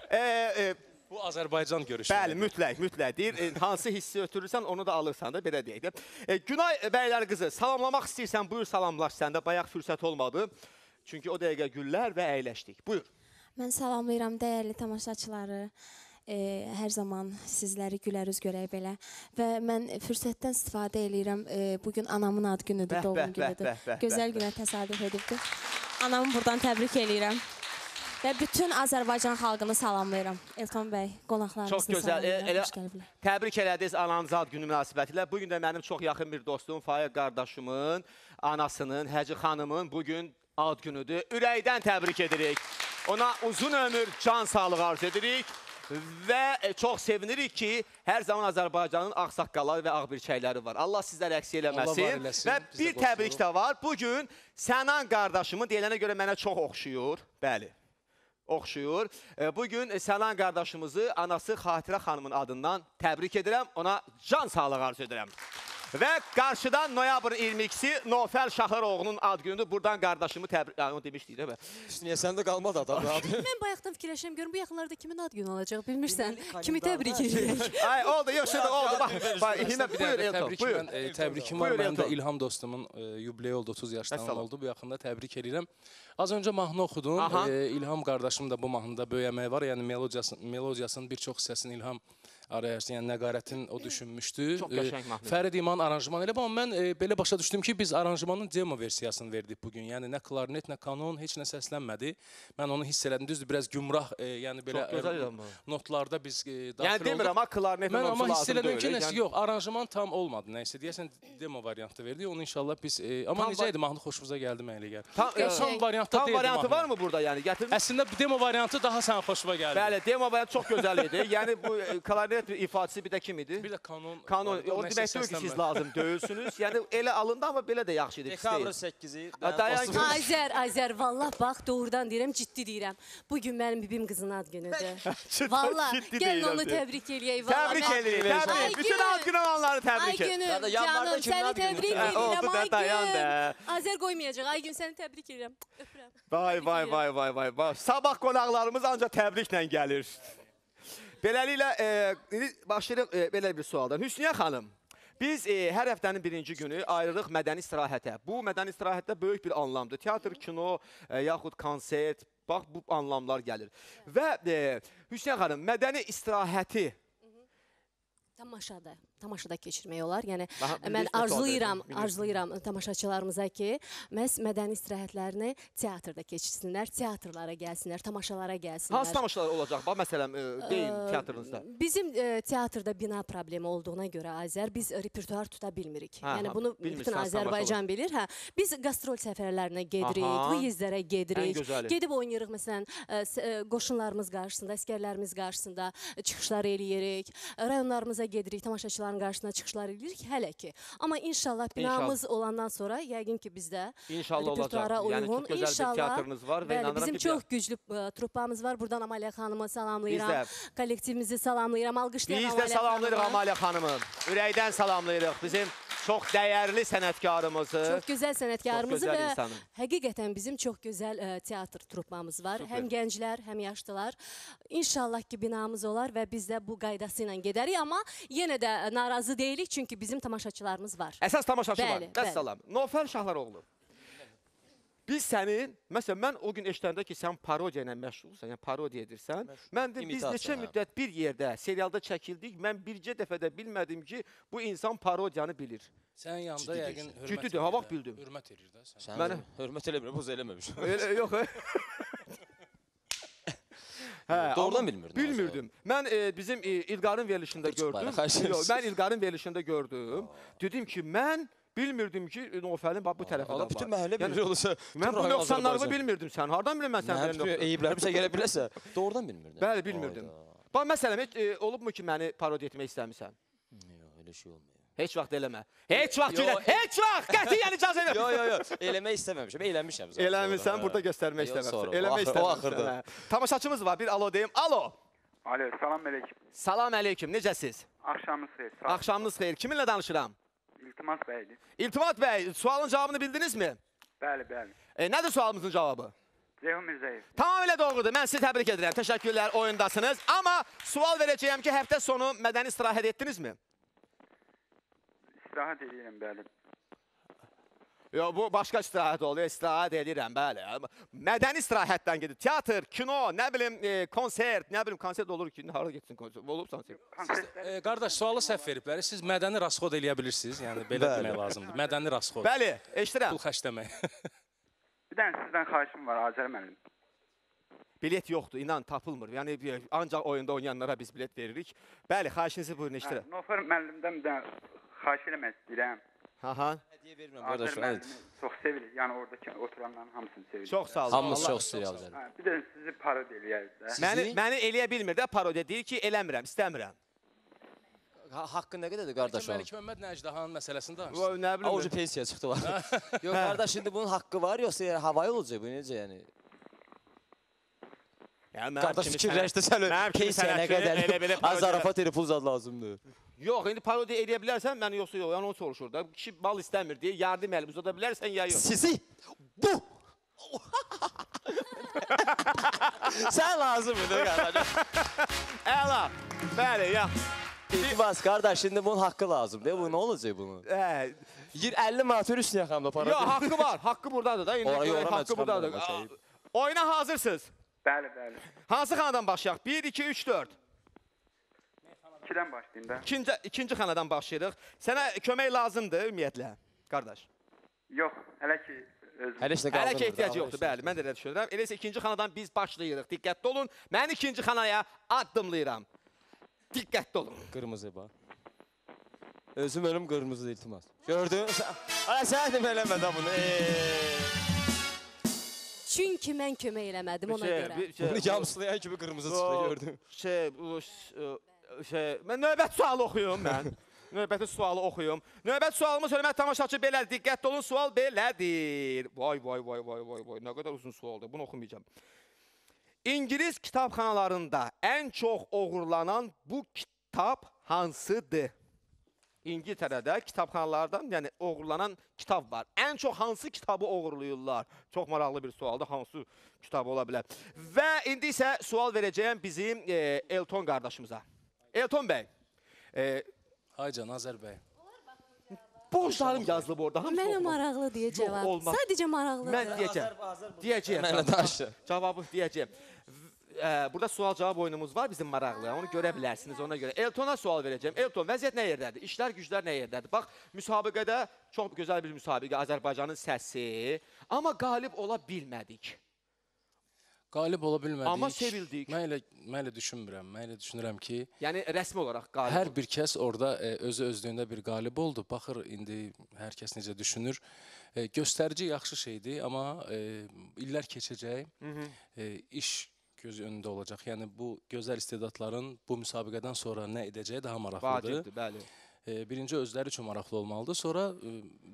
E, e, Bu Azərbaycan görüşü. Bəli, mütləq, mütləq. Deyir, e, hansı hissi ötürürsən, onu da alırsan da, belə deyək də. E, Günay bəylər qızı, salamlamaq istəyirsən, buyur salamlaş səndə. Bayaq fürsət olmadı. Çünki o dəqiqə güllər və əyləşdik. Buyur. Mən salamlayıram dəyərli tamaşaçıları. E, hər zaman sizləri gülər üz görək belə və mən fürsətdən istifadə eləyirəm. E, bu gün anamın ad günüdür, Bəh, doğum bəh, bəh, günüdür. bəh, bəh, Gözəl günə təsadüf edibdir. Anamı buradan təbrik eləyirəm. Və bütün Azərbaycan xalqını salamlayıram. Elton bəy, qonaqlarınızı Çox gözəl. E, salamlayıram. elə gəliblər. təbrik elədiniz ananız ad günü münasibətilə. Bu gün də mənim çox yaxın bir dostum Faiq qardaşımın, anasının, Həci xanımın bu gün ad günüdür. Ürəkdən təbrik edirik. Ona uzun ömür, can sağlığı arzu edirik. Və e, çox sevinirik ki, hər zaman Azərbaycanın ağsaqqalları və ağbirçəkləri var. Allah sizləri əks eləməsin. Və bir təbrik də var. Bu gün Sənan qardaşımın deyilənə görə mənə çox oxşuyur. Bəli oxşuyur. E, Bu gün Sənan qardaşımızı anası Xatirə xanımın adından təbrik edirəm. Ona can sağlığı arzu edirəm. Və qarşıdan noyabrın 22-si Nofəl Şahıroğlunun ad günüdür. Buradan qardaşımı təbrik... Yəni, onu demişdik, değil mi? Niyə səndə qalmadı adam adı? *laughs* Mən bayaqdan fikirləşirəm, görüm bu yaxınlarda kimin ad günü olacaq, bilmirsən. Kimi təbrik edirək. *laughs* Ay, oldu, yox, şimdi oldu. Bax, bax, buyur Elton, təbrik buyur. e, təbrikim var. Mənim də. İlham dostumun e, yubileyi oldu 30 yaşdan oldu. Bu yaxında təbrik edirəm. Az öncə mahnı oxudum. E, İlham qardaşım da bu mahnıda böyük əməyi var. Yəni melodiyasının bir çox hissəsini İlham araya yəni Nəqarətin o düşünmüşdü. Çox E, qəşəng mahnı. Fərid İman aranjman elə amma mən e, belə başa düşdüm ki, biz aranjmanın demo versiyasını verdik bu gün. Yəni nə klarnet, nə kanon, heç nə səslənmədi. Mən onu hiss elədim. Düzdür, biraz gümrah, e, yəni belə e, amma. notlarda biz e, daxil Yəni olduq. demirəm, ha, klarnetin Mən amma hiss elədim ki, nəsə Yəni- yox, aranjman tam olmadı. Nəysə deyəsən demo variantı verdi. Onu inşallah biz e, amma Tam necə idi mahnı xoşunuza gəldi mənə elə gəlir. Tam, e, Tam variantda tam deyildi variantı mahnı. var mı burada yəni? Gətirin. Əslində demo variantı daha sənin xoşuna gəldi. Bəli, demo variantı çox gözəl idi. Yəni bu e, klarnet ifadəsi bir də kim idi? Bir də kanon. Kanon, vardı, o demək deyil ki, siz lazım deyilsiniz. Yəni elə alındı, amma belə də yaxşı idi. Dekabrın 8-i. Ha, dayan ki- Azər, Azər, vallah bax doğrudan deyirəm, ciddi deyirəm. Bu gün mənim bibim qızın ad günüdür. *laughs* Vallah, gəlin onu təbrik eləyək. Təbrik Ay təbrik. Bütün ad günü olanları Ay təbrik et. yanvarda canım, səni təbrik Hə, oldu edirəm. da, Ay dayan gün. da. Azər qoymayacaq. Ay gün səni təbrik edirəm. Öpürəm. Vay vay vay vay vay vay. Sabah qonaqlarımız ancaq təbriklə gəlir. Beləliklə e, başlayırıq e, belə bir sualdan. Hüsniyə xanım, biz e, hər həftənin birinci günü ayrılıq mədəni istirahətə. Bu mədəni istirahətdə böyük bir anlamdır. Teatr, kino, e, yaxud konsert, bax bu anlamlar gəlir. Və e, Hüsniyə xanım, mədəni istirahəti Tamaşada, tamaşada keçirmək olar. Yəni Daha mən arzulayıram, arzulayıram tamaşaçılarımıza ki, məhz mədəni istirahətlərini teatrda keçirsinlər, teatrlara gəlsinlər, tamaşalara gəlsinlər. hansı tamaşalar olacaq? Bax məsələn, e, deyin teatrınızda. Bizim e, teatrda bina problemi olduğuna görə Azər biz repertuar tuta bilmirik. Hə, yəni bunu bilmirsiniz, bütün Azərbaycan bilir. Hə, biz qastrol səfərlərinə gedirik, vyezlərə gedirik. Gedib oynayırıq məsələn s- e, qoşunlarımız qarşısında, əskərlərimiz qarşısında çıxışlar eləyirik. Rayonlarımıza gedirik, tamaşaçıların qarşısına çıxışlar eləyirik hələ ki. Amma inşallah binamız olandan sonra yəqin ki bizdə İnşallah olacaq. repertuara Yəni uyğun çox gözəl bir inşallah teatrınız var və Bəli, inanıram bizim ki, çox güclü e, truppamız var. Buradan Amaliya xanımı Biz salamlayıram. də Kollektivimizi salamlayıram. Alqışlayıram Biz də Amaliya salamlayırıq. Amaliya xanımı. Ürəkdən salamlayırıq bizim çox dəyərli sənətkarımızı. Çox gözəl sənətkarımızı Çox gözəl və insanı. həqiqətən bizim çox gözəl ə, teatr truppamız var. Super. Həm gənclər, həm yaşlılar. İnşallah ki binamız olar və biz də bu qaydası ilə gedərik, amma yenə də ə, narazı deyilik çünki bizim tamaşaçılarımız var. Əsas tamaşaçı var. Bəli, Vəssalam. Nofər Şahlaroğlu. Biz sənin, məsələn, mən o gün eşidəndə ki, sən parodiya ilə məşğulsan, yəni parodiya edirsən, mən də biz neçə hə. müddət bir yerdə, serialda çəkildik, mən bircə dəfə də bilmədim ki, bu insan parodiyanı bilir. Sənin yanında yəqin hörmət. Ciddidir, ha, də, bildim. Hörmət edir də sən. Mənə- hörmət eləmirəm, buz eləməmiş. Elə yox. *laughs* Hə, Doğrudan Azər. Bilmirdim. Mən e, bizim e, İlqarın verilişində gördüm. Yox, mən *laughs* İlqarın verilişində gördüm. Dedim ki, mən bilmirdim ki, Nofəlin bax bu Allah var. bütün məhəllə Yəni, bilir olursa. *laughs* Mən bu nöqsanlarını bilmirdim sən. Hardan bilirəm sən Sən belə nöqsan? eyiblərimi sən gələ biləsə, doğrudan bilmirdin. Bəli, bilmirdim. Bax məsələn, heç e, olubmu ki, məni parodiya etmək istəmisən? Yox, elə şey olmuyor. Heç vaxt eləmə. Heç vaxt gülə. Heç vaxt *laughs* qətiyyən icazə vermə. Yo yo yo, eləmək istəməmişəm, eləmişəm zaten. Eləmirsən, Hə. burada göstərmək Yox, o Eləmək axırda. hə. Tamaşaçımız var. Bir alo deyim. Alo. Alo, salam əleykum. Salam əleyküm. Necəsiz? Axşamınız xeyir. Sağ Axşamınız xeyir. Kiminlə danışıram? İltimas bəydir. İltimat bəy, sualın cavabını bildinizmi? Bəli, bəli. E, nədir sualımızın cavabı? Ceyhun Mirzəyev. Tamamilə doğrudur. Mən sizi təbrik edirəm. Təşəkkürlər, oyundasınız. Amma sual verəcəyəm ki, həftə sonu mədəni istirahət etdinizmi? İstirahət edirəm, bəli. Yox, bu başqa istirahət oluyor. İstirahət edirəm, bəli. Mədəni istirahətdən gedir. Teatr, kino, nə bilim, e, konsert, nə bilim, konsert olur ki, hara getsin konsert? Olub konsert. Konsertlər E, qardaş, sualı səhv veriblər. Siz mədəni rasxod eləyə bilirsiniz. Yəni belə Bəli. demək lazımdır. Mədəni rasxod. Bəli, eşidirəm. Pul xərcləmək. bir dənə sizdən xahişim var, Azər müəllim. Bilet yoxdur, inan tapılmır. Yəni bir- ancaq oyunda oynayanlara biz bilet veririk. Bəli, xahişinizi buyurun eşidirəm. Nofer müəllimdən bir dənə xahiş eləmək istəyirəm. Aha. Hədiyyə verirəm Azər qardaş. müəllimi çox sevilir. Yəni oradakı oturanların hamısını sevilir. Çox sağ olun. Hamımız çox istəyirik. Hə, bir də sizi parodiya eləyərik də. Məni məni eləyə bilmir də parodiya deyir ki, eləmirəm, istəmirəm. Ha, haqqı nə qədərdir qardaş onun? Məlik Məmməd Nəcdahanın məsələsini O, danışsın. nə Ha, *laughs* Oca bilim. pensiya çıxdılar. Yox qardaş, indi bunun haqqı var yoxsa yəni havayı olacaq bu necə yəni? Yəni mənim Qardaş kimi fikirləşdi sən Mənim kimi pensiya nə sənətçi qədər? elə belə Az parodiya- zarafat edib pul zad lazımdır. Yox, indi parodiya eləyə bilərsən, mən yoxsa yox. Yəni onu soruşur da. Kişi bal istəmir deyə yardım əl uzada bilərsən ya yox. Sizi bu *laughs* Sən lazım idi qardaş. Əla. Bəli, ya. İltimas qardaş, indi bunun haqqı lazımdır. Bu nə olacaq bunun? Hə, Yer 50 manat ver üstünə yaxamda para. yox, haqqı var. Haqqı burdadır da. İndi Ora yox, mən haqqı çıxamıram, burdadır. mən şey- Aa, Oyuna hazırsınız. Bəli, bəli. Hansı xanadan başlayaq? 1 2 3 4. 2-dən başlayım da. İkinci ikinci xanadan başlayırıq. Sənə kömək lazımdır ümumiyyətlə, qardaş. Yox, hələ ki özüm. Hələ işlə Hələ ki ehtiyac yoxdur, bəli. Mən də elə düşünürəm. Elə isə ikinci xanadan biz başlayırıq. Diqqətli olun. Mən ikinci xanaya addımlayıram. Diqqətli olun. Qırmızı bax. Özüm ölüm qırmızı iltimas. Gördün? Ala sən də eləmə də bunu. Ey. Çünki mən kömək eləmədim ona görə. bir şey, Bunu yamsılayan kimi qırmızı çıxdı o, gördün. Şey, bu şey, mən növbət sualı oxuyum mən. Növbəti sualı oxuyum. *laughs* Növbət sualımız hörmət tamaşaçı belədir. Diqqətli olun, sual belədir. Vay vay vay vay vay vay. Nə qədər uzun sualdır. Bunu oxumayacağım. İngilis kitabxanalarında ən çox oğurlanan bu kitab hansıdır? İngiltərədə kitabxanalardan, yəni oğurlanan kitab var. Ən çox hansı kitabı oğurlayırlar? Çox maraqlı bir sualdır. Hansı kitab ola bilər? Və indi isə sual verəcəyəm bizim e, Elton qardaşımıza. Elton bəy, e, Haycan Azər bəy. borclarım yazılıb orada. Hamısı Mənə oxuma. maraqlı deyə cavab. olmaz. Sadəcə maraqlıdır. Mən deyəcəm. Deyəcəyəm. Cavabı. danışın. Cavabı deyəcəyəm. V- e, burada sual-cavab oyunumuz var bizim maraqlı. Onu görə bilərsiniz ona görə. Eltona sual verəcəm. Elton, vəziyyət nə yerdədir? İşlər, güclər nə yerdədir? Bax, müsabiqədə çox gözəl bir müsabiqə, Azərbaycanın səsi, amma qalib ola bilmədik. Qalib ola bilmədik. Amma sevildik. Mən elə mən elə düşünmürəm. Mən elə düşünürəm ki, Yəni rəsmi olaraq qalib. hər bir kəs orada e, özü özlüyündə bir qalib oldu. Baxır indi hər kəs necə düşünür. E, göstərici yaxşı şeydir, amma e, illər keçəcək. E, iş göz önündə olacaq. Yəni bu gözəl istedadların bu müsabiqədən sonra nə edəcəyi daha maraqlıdır. vacibdir, bəli. Birinci özləri üçün maraqlı olmalıdır. Sonra e,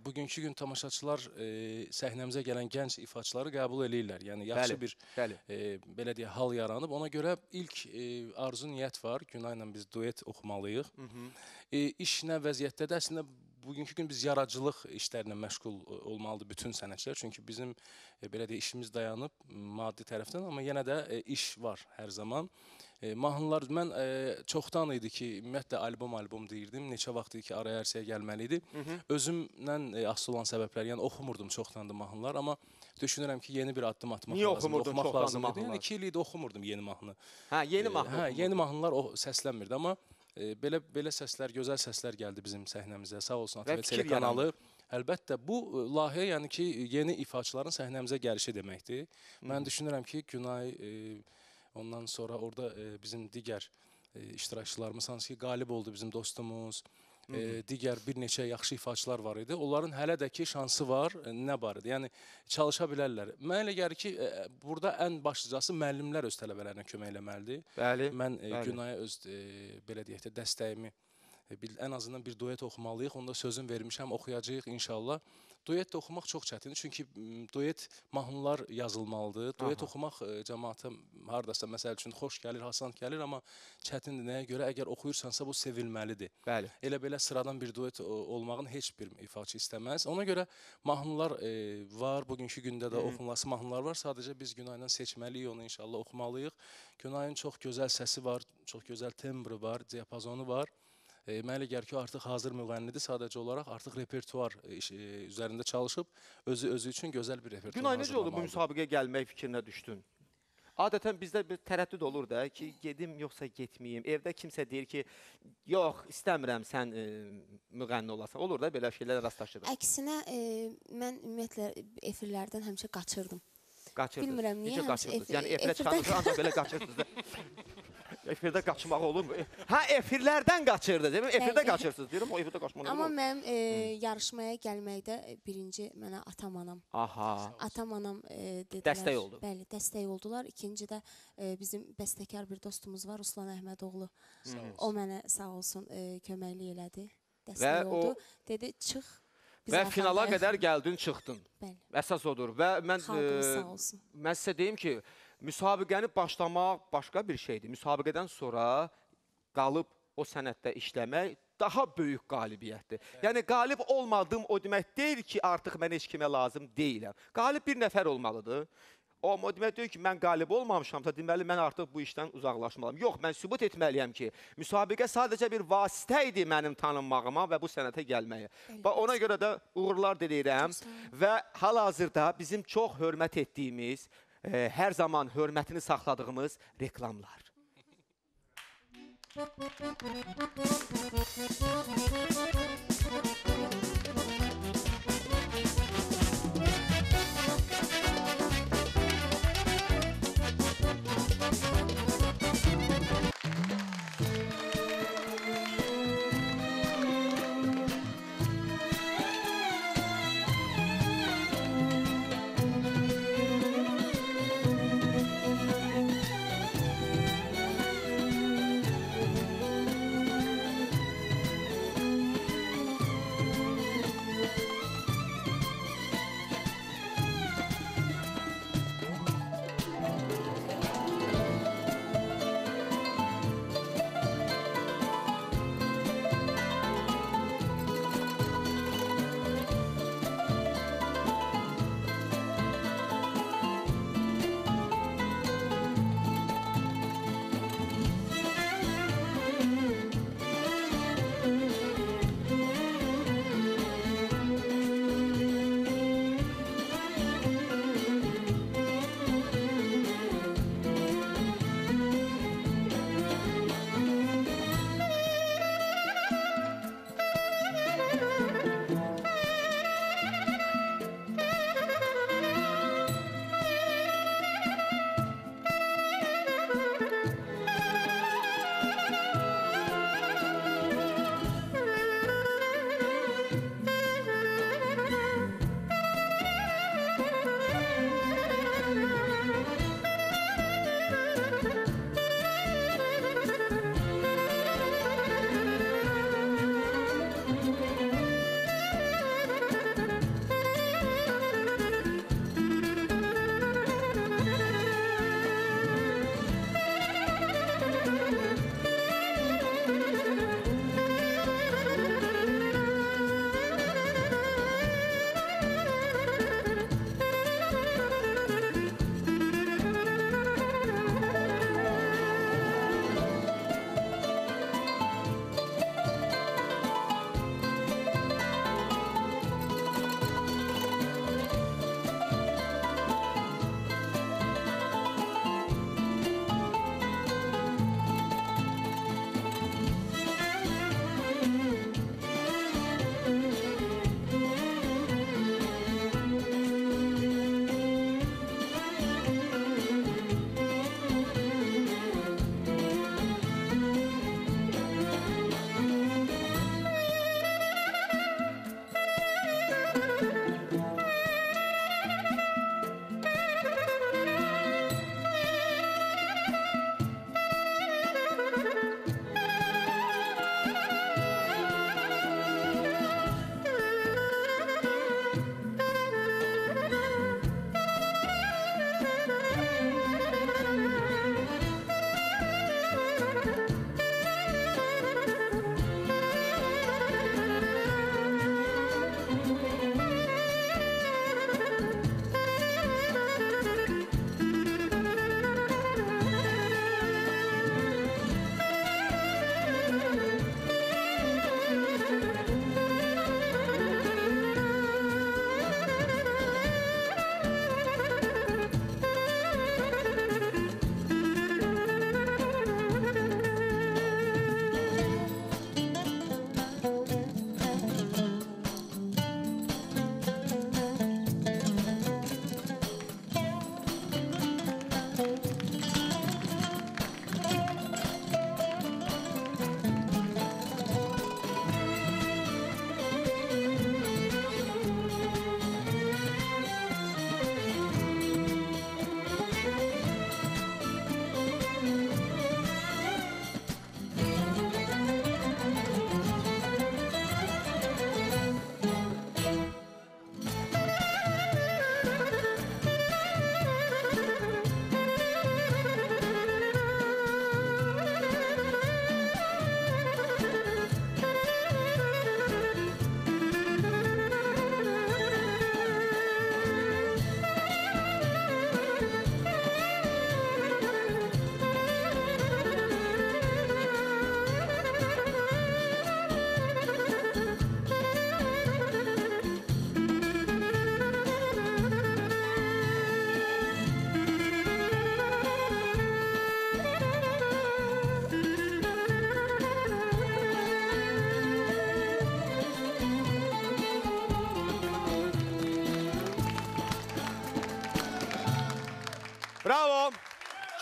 bugünkü gün tamaşaçılar e, səhnəmizə gələn gənc ifaçıları qəbul eləyirlər. Yəni yaxşı Bəli, bir bəli. e, belə deyək hal yaranıb. Ona görə ilk arzu niyyət var. Günayla biz duet oxumalıyıq. E, iş nə vəziyyətdədir? Əslində bugünkü gün biz yaradıcılıq işlərlə məşğul olmalıdır bütün sənətçilər. Çünki bizim belə deyək işimiz dayanıb maddi tərəfdən, amma yenə də iş var hər zaman. E, mahnılar mən e, çoxdan idi ki, ümumiyyətlə albom albom deyirdim. Neçə vaxt idi ki, araya ərsəyə gəlməli idi. Özümdən e, asılı olan səbəblər, yəni oxumurdum çoxdandır mahnılar, amma düşünürəm ki, yeni bir addım atmaq Niyə lazımdır. oxumaq lazımdır. Yəni 2 il idi oxumurdum yeni mahnı. Hə, yeni E, mahnı. Hə, yeni mahnılar o səslənmirdi, amma e, belə belə səslər, gözəl səslər gəldi bizim səhnəmizə. Sağ olsun ATV telekanalı. Əlbəttə bu e, layihə yəni ki, yeni ifaçıların səhnəmizə gəlişi deməkdir. Mən düşünürəm ki, Günay e, Ondan sonra orada e, bizim digər e, iştirakçılarımız hansı ki qalib oldu bizim dostumuz. E, digər bir neçə yaxşı ifaçılar var idi. Onların hələ də ki şansı var. E, nə barədə? Yəni çalışa bilərlər. Mənə elə gəlir ki, e, burada ən başlıcası müəllimlər öz tələbələrinə kömək eləməlidir. Bəli. Mən e, bəli. Günaya öz e, belə deyək də dəstəyimi e, bil, ən azından bir duet oxumalıyıq. Onda sözüm vermişəm, oxuyacağıq inşallah. Duet oxumaq çox çətindir. Çünki duet mahnılar yazılmalıdır. Duet Aha. oxumaq e, cəmaata hardasa məsəl üçün xoş gəlir, hasant gəlir, amma çətindir. Nəyə görə? Əgər oxuyursansa bu sevilməlidir. Bəli. Elə belə sıradan bir duet o- olmağın heç bir ifaçı istəməz. Ona görə mahnılar e, var. Bugünkü gündə də oxunulası mahnılar var. Sadəcə biz Günayla seçməliyik, onu inşallah oxumalıyıq. Günayın çox gözəl səsi var, çox gözəl tembri var, diapazonu var. E, mənə elə gəlir ki, artıq hazır müğənnidir. Sadəcə olaraq artıq repertuar e, e, üzərində çalışıb özü özü üçün gözəl bir repertuar Günay necə oldu bu müsabiqəyə gəlmək fikrinə düşdün? Adətən bizdə bir tərəddüd olur da ki, gedim yoxsa getməyim. Evdə kimsə deyir ki, yox, istəmirəm sən e, müğənni olasan. Olur da belə şeylərlə rastlaşırıq. Əksinə e, mən ümumiyyətlə efirlərdən həmişə qaçırdım. Qaçırdınız. bilmirəm niyə Necə qaçırdınız? Yəni efirə çıxanda ancaq belə *laughs* qaçırsınız da. Efirdə qaçmaq olurmu? Hə, efirlərdən qaçırdınız. Demək, efirdə Bəli. qaçırsınız. Deyirəm, o efirdə qaçmaq Amma olmur. mənim e, yarışmaya gəlməkdə e, birinci mənə atam anam Aha. Atam anam e, dedilər. Dəstək oldu. Bəli, dəstək oldular. İkinci də e, bizim bəstəkar bir dostumuz var, Ruslan Əhmədoğlu. O mənə sağ olsun e, köməklik elədi. Dəstək Və o- oldu. Dedi, çıx. biz Və finala arxandayıq." qədər gəldin, çıxdın. Bəli. Əsas odur. Və mən Xalqımız e, sağ olsun. Mən sizə deyim ki, müsabiqəni başlamaq başqa bir şeydir. Müsabiqədən sonra qalıb o sənətdə işləmək daha böyük qalibiyyətdir. Yəni qalib olmadım o demək deyil ki, artıq mən heç kimə lazım deyiləm. Qalib bir nəfər olmalıdır. O, o demək deyil ki, mən qalib olmamışamsa, deməli mən artıq bu işdən uzaqlaşmalıyam. Yox, mən sübut etməliyəm ki, müsabiqə sadəcə bir vasitə idi mənim tanınmağıma və bu sənətə gəlməyə. Və ona görə də uğurlar diləyirəm və hal-hazırda bizim çox hörmət etdiyimiz, e, hər zaman hörmətini saxladığımız reklamlar. Thank you.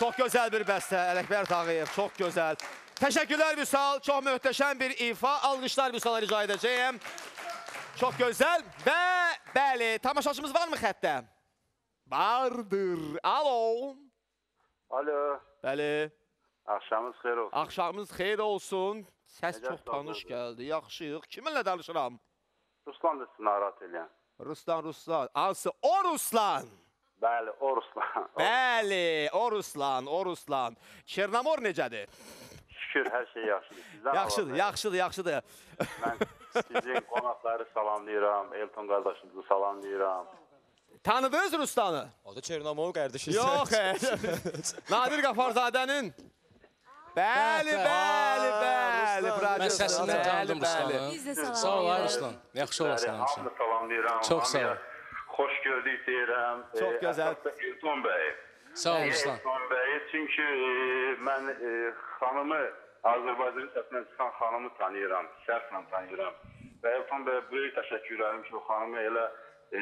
Çox gözəl bir bəstə, Ələkbər Tağıyev, çox gözəl. Təşəkkürlər Vüsal, çox möhtəşəm bir ifa. Alqışlar Vüsala rica edəcəyəm. Çox gözəl və bəli, tamaşaçımız varmı xəttə? Vardır. Alo. Alo, Bəli. axşamınız xeyir olsun. Axşamınız xeyir olsun. Səs Necəsiz, çox tanış gəldi. Yaxşıyıq. Kiminlə danışıram? Ruslan da sizi narahat eləyən. Ruslan, Ruslan. Hansı? O Ruslan. Bəli, o Ruslan. *laughs* Bəli, o Ruslan, o Ruslan. Şernamor necədir? Şükür, hər şey yaxşıdır. Sizdən *laughs* Yaxşıdır, yaxşıdır, yaxşıdır. Mən sizin *laughs* qonaqları salamlayıram, Elton qardaşınızı salamlayıram. Tanıdınız Ruslanı? O da Çernamol qardaşı. Yox. Nadir Qafarzadənin. Bəli, bəli, bəli. Mən səsindən tanıdım. Ruslanı. Sağ ol. Ruslan. Yaxşı olasan həmişə. hamını salamlayıram. Çox sağ ol. Xoş gördük deyirəm. Çox Ee, gözəl. əsas da Elton bəy. Sağ ol Ruslan. Elton bəy, çünki e, mən e, xanımı Azərbaycan səsindən çıxan xanımı tanıyıram, şəxsən tanıyıram. Və Elton bəy böyük təşəkkür edirəm ki, o xanıma elə e,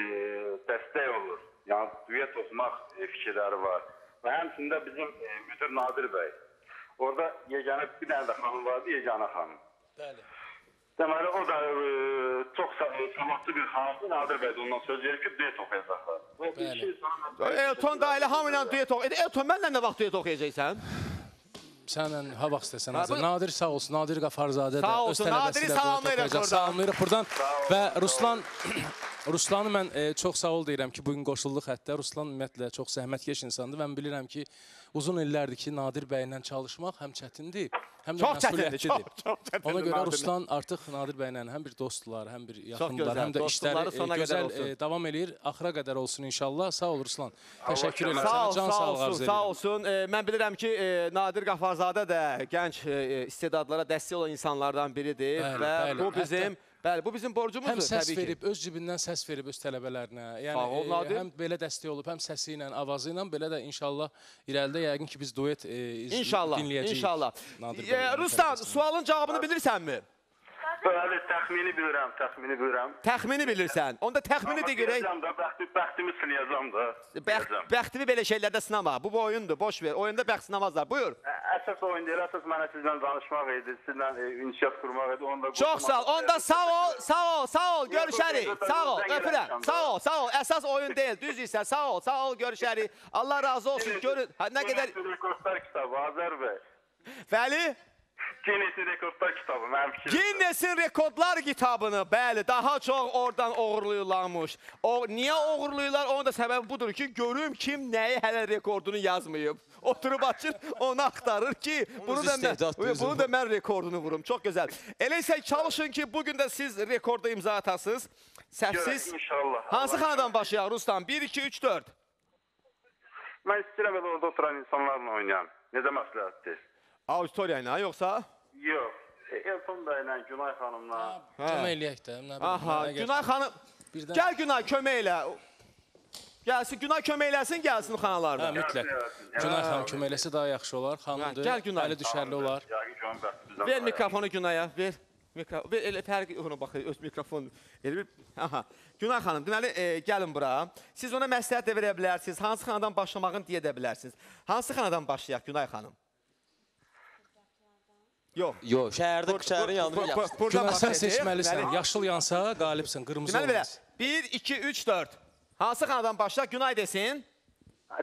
dəstək olur. Yəni duet oxumaq e, fikirləri var. Və həmçində bizim e, müdir Nadir bəy. Orada yeganə bir dənə də xanım vardı, yeganə xanım. Bəli. Deməli o da e, çox sa- e, savadlı bir xanımdır. Nadir bəy də ondan söz verir ki, duet oxuyacaqlar. Bəli. Elton da elə hamı ilə duet oxuyur. Elton, mənlə nə vaxt duet oxuyacaqsan? Sənlə ha vaxt istəsən Ha, Azər. bu- Nadir sağ olsun. Nadir Qafarzadə də öz tələbəsi ilə salamlayırıq oxuyacaq. Salamlayırıq buradan. Və Ruslan Ruslanı mən e, çox sağ ol deyirəm ki, bu gün qoşulduq hətta. Ruslan ümumiyyətlə çox zəhmətkeş insandır və mən bilirəm ki, uzun illərdir ki, Nadir bəylə çalışmaq həm çətindir, həm də Çox çətindir, çox, məsuliyyətlidir. çox çətindir. Ona görə Nadirlə. Ruslan artıq Nadir bəylə həm bir dostdular, həm bir yaxındılar, həm də işləri e, gözəl e, davam eləyir. Axıra qədər olsun inşallah. Sağ ol Ruslan. Təşəkkür edirəm. Sağ ol, can sağ olsun, sağ olsun. E, mən bilirəm ki, e, Nadir Qafarzadə də gənc e, istedadlara dəstək olan insanlardan biridir Bəli, və bəli. bu bizim Bəli, bu bizim borcumuzdur Həm səs təbii ki. verib, öz cibindən səs verib öz tələbələrinə. Yəni ol, e, həm belə dəstək olub, həm səsi ilə, avazı ilə, belə də inşallah irəlidə yəqin ki biz duet e, iz- İnşallah, dinləyəcəyik. inşallah. Nadir E, Ruslan, sualın cavabını bilirsənmi? Bəli, təxmini bilirəm, təxmini bilirəm. Təxmini bilirsən. Onda təxmini də görək. Deyəcəm də, bəxti, bəxtimi sınayacam da. Bəxt, bəxtini belə şeylərdə sınama. Bu bir oyundur, boş ver. Oyunda bəxt sınamazlar. Buyur. Ə- Əsas oyun deyil, əsas mənə sizlə danışmaq idi, sizlə e, ünsiyyət qurmaq idi. Onda Çox sağ ol. Onda sağ ol, sağ ol, sağ ol. Görüşərik. Sağ ol. Öpürəm. Sağ ol, sağ ol. Əsas oyun deyil. Düz isə. Sağ ol, sağ ol. Görüşərik. Allah razı olsun. Görün. Nə qədər Rekordlar kitabı, Azər bəy. Vəli Guinness Rekordlar kitabı, mənim fikrim. Guinness-in rekordlar kitabını, bəli, daha çox oradan oğurluyurlarmış. O niyə oğurluyurlar? Onun da səbəbi budur ki, görüm kim nəyi hələ rekordunu yazmayıb. Oturub açır, onu axtarır ki, bunu da mən, bunu da mən rekordunu vurum. Çox gözəl. Elə isə çalışın ki, bu gün də siz rekorda imza atasınız. Səhvsiz. Görək, inşallah. Hansı xanadan başlayaq Ruslan? 1 2 3 4. Mən istəyirəm elə orada oturan insanlarla oynayam. Necə məsləhətdir? Auditoriya ilə yoxsa? Yox. E, Elton bəylə, Günay xanımla. Kömək eləyək də. Aha, Günay xanım. birdən- Gəl Günay kömək elə. Gəlsin Günay kömək eləsin, gəlsin Hə, xanalarına. mütləq. Günay xanım kömək eləsə daha yaxşı olar. Xanımdır. Gəl Günay. Əli düşərli olar. Ver mikrofonu Günaya, ver. Mikro ver elə fərqi ona bax, öz mikrofon. Elə bir aha. Günay xanım, deməli e, gəlin bura. Siz ona məsləhət də verə bilərsiniz. Hansı xanadan başlamağını deyə də bilərsiniz. Hansı xanadan başlayaq Günay xanım? Yox. Yox, şəhərdə şəhərin yanında yaxşı. Buradan Günay sən seçməlisən. Yaşıl yansa qalibsən, qırmızı Deməli belə. olmaz. 1 2 3 4. Hansı xanadan başlayaq? Günay desin.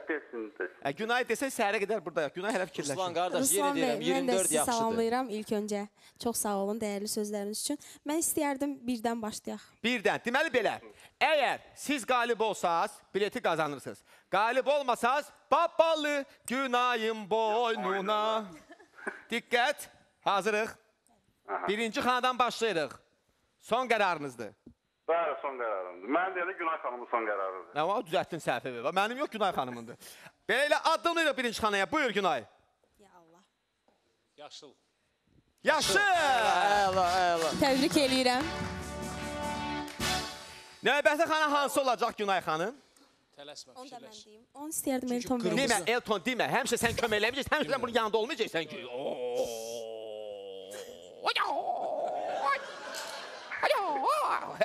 Desin, desin. E, Günay desə səhərə qədər buradayıq. Günay hələ Ruslan fikirləşir. qardaş, yenə Ruslan bəy, deyirəm, mən də 24 sizi yaxşıdır. salamlayıram ilk öncə. Çox sağ olun dəyərli sözləriniz üçün. Mən istəyərdim birdən başlayaq. Birdən. Deməli belə. Əgər siz qalib olsaz, bileti qazanırsınız. Qalib olmasaz, babalı günayın boynuna. Diqqət. Hazırıq. Birinci xanadan başlayırıq. Son qərarınızdır. Bəli, son qərarımdır. Mən deyəndə Günay xanımın son qərarıdır. Amma düzəltdin səhvi. Mənim yox, Günay xanımındır. Belə elə addımlayırıq birinci xanaya. Buyur Günay. Ya Allah. Yaşıl. Yaxşı. Əla, əla. Təbrik eləyirəm. Növbəti xana hansı olacaq Günay xanım? Tələsmə, Onu da mən fikirləş. deyim. Onu istəyərdim Elton bəy. Demə, Elton demə. Həmişə sən kömək eləməyəcəksən, həmişə sən bunun yanında olmayacaqsan ki.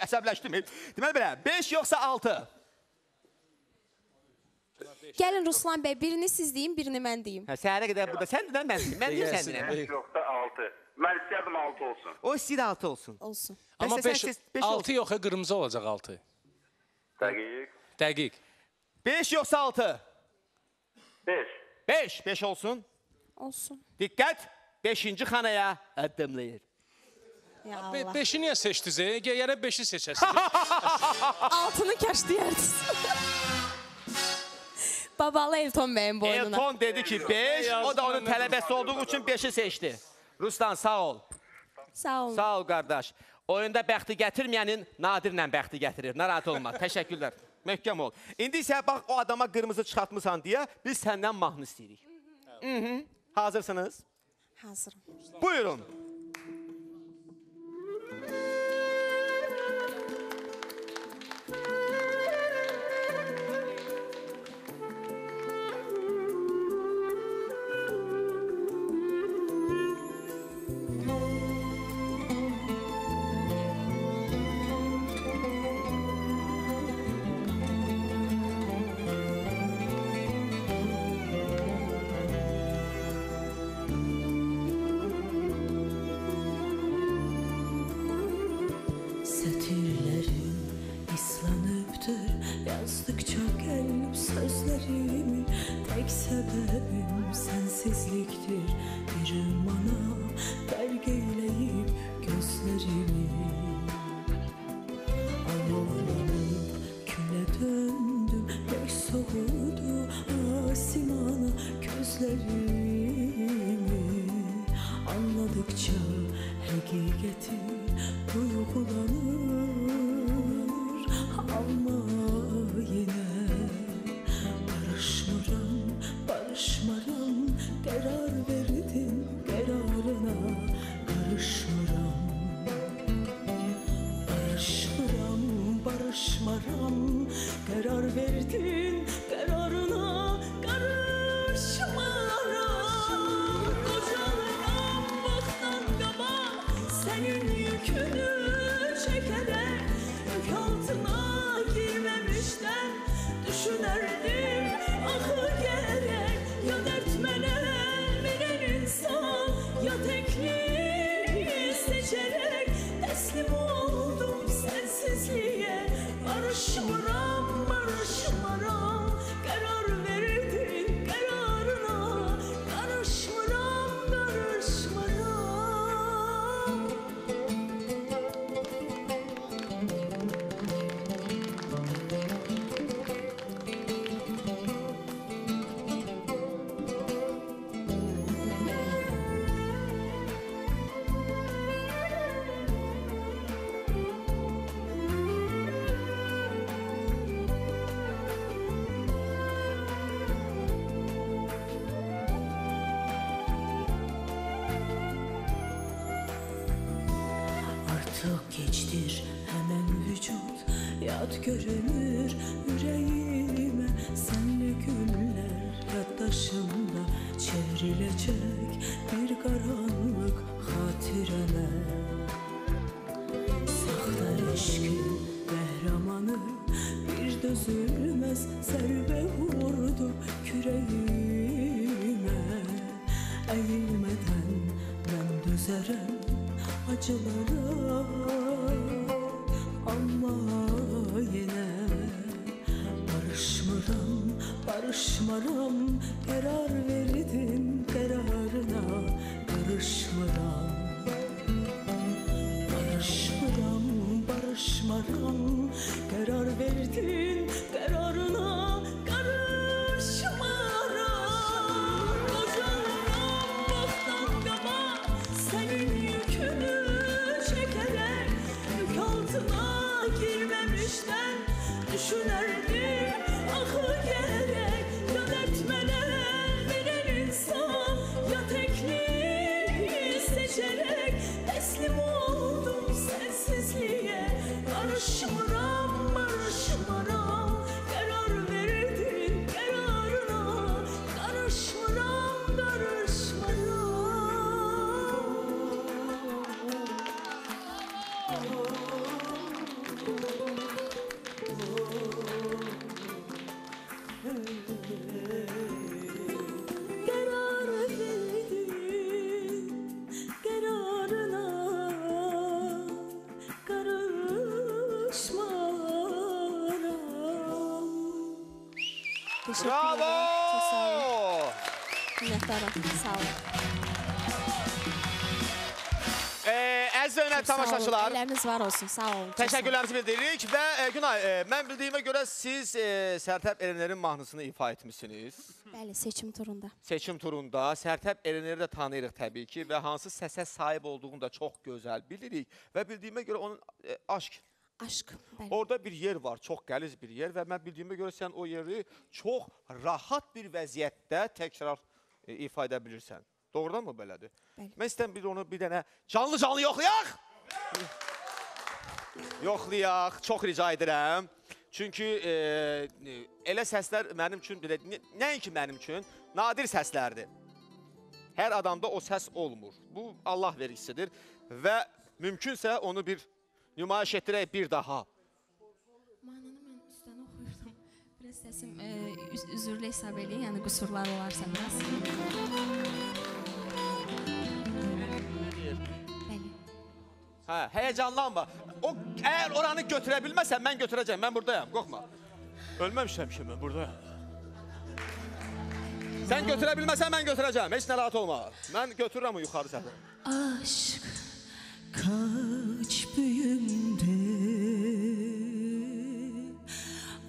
Əsəbləşdim. Deməli belə, 5 yoxsa 6? Gəlin Ruslan bəy, birini siz deyin, birini mən deyim. Hə, səhərə qədər burada. Sən də mən deyim. Mən deyim sən deyim. buyur. Yoxsa 6. Mən istəyərdim 6 olsun. O istəyir 6 olsun. Olsun. Amma Bəs sən 5 siz- beş 6 yox, qırmızı olacaq 6. Dəqiq. Dəqiq. 5 yoxsa 6? 5. 5. 5 olsun. Olsun. Diqqət. 5-ci xanaya addımlayır. Ya Allah. 5-i niyə seçdiniz? Gərək 5-i seçəsiniz. *laughs* Altını kəşləyərdiniz. *laughs* Babalı Elton bəyin boynuna. Elton dedi ki 5, o da onun tələbəsi olduğu üçün 5-i seçdi. Ruslan sağ ol. Sağ olun. Sağ ol qardaş. Oyunda bəxti gətirməyənin nadirlə bəxti gətirir. Narahat olma. *laughs* Təşəkkürlər. Möhkəm ol. İndi isə bax o adama qırmızı çıxartmısan deyə biz səndən mahnı istəyirik. Mhm. Hazırsınız? Hazırım. Buyurun. görün Təşəkkür Bravo! edirəm. Çox sağ olun. Minnətdaram. Sağ olun. Ee, əziz hörmətli Sağ olun. tamaşaçılar, Əlləriniz var olsun. Sağ olun. Çox sağ olun. təşəkkürlərimizi bildiririk və e, Günay, e, mən bildiyimə görə siz e, Sərtəb Erenlərin mahnısını ifa etmişsiniz. Bəli, seçim turunda. Seçim turunda Sərtəb Erenləri də tanıyırıq təbii ki və hansı səsə sahib olduğunu da çox gözəl bilirik və bildiyimə görə onun e, aşk Aşk. Bəli. Orada bir yer var, çox qəliz bir yer və mən bildiyimə görə sən o yeri çox rahat bir vəziyyətdə təkrar e, ifa edə bilirsən. Doğrudanmı belədir? Bəli. Mən istəyirəm bir onu bir dənə canlı-canlı yoxlayaq. yoxlayaq, çox rica edirəm. Çünki e, e, elə səslər mənim üçün belə nə- nəinki mənim üçün nadir səslərdir. Hər adamda o səs olmur. Bu Allah vergisidir və mümkünsə onu bir nümayiş etdirək bir daha. Mahnını mən üstdən oxuyurdum. Biraz səsim e, üz- üzürlü hesab eləyin, yəni qüsurlar olarsa biraz. Bəli. Hə, həyəcanlanma. O əgər oranı götürə bilməsən mən götürəcəm. Mən burdayam, qorxma. Ölməmişəm ki mən burdayam. Sən götürə bilməsən mən götürəcəm. Heç narahat olma. Mən götürürəm o yuxarı səfə. Aşk kaç büyümde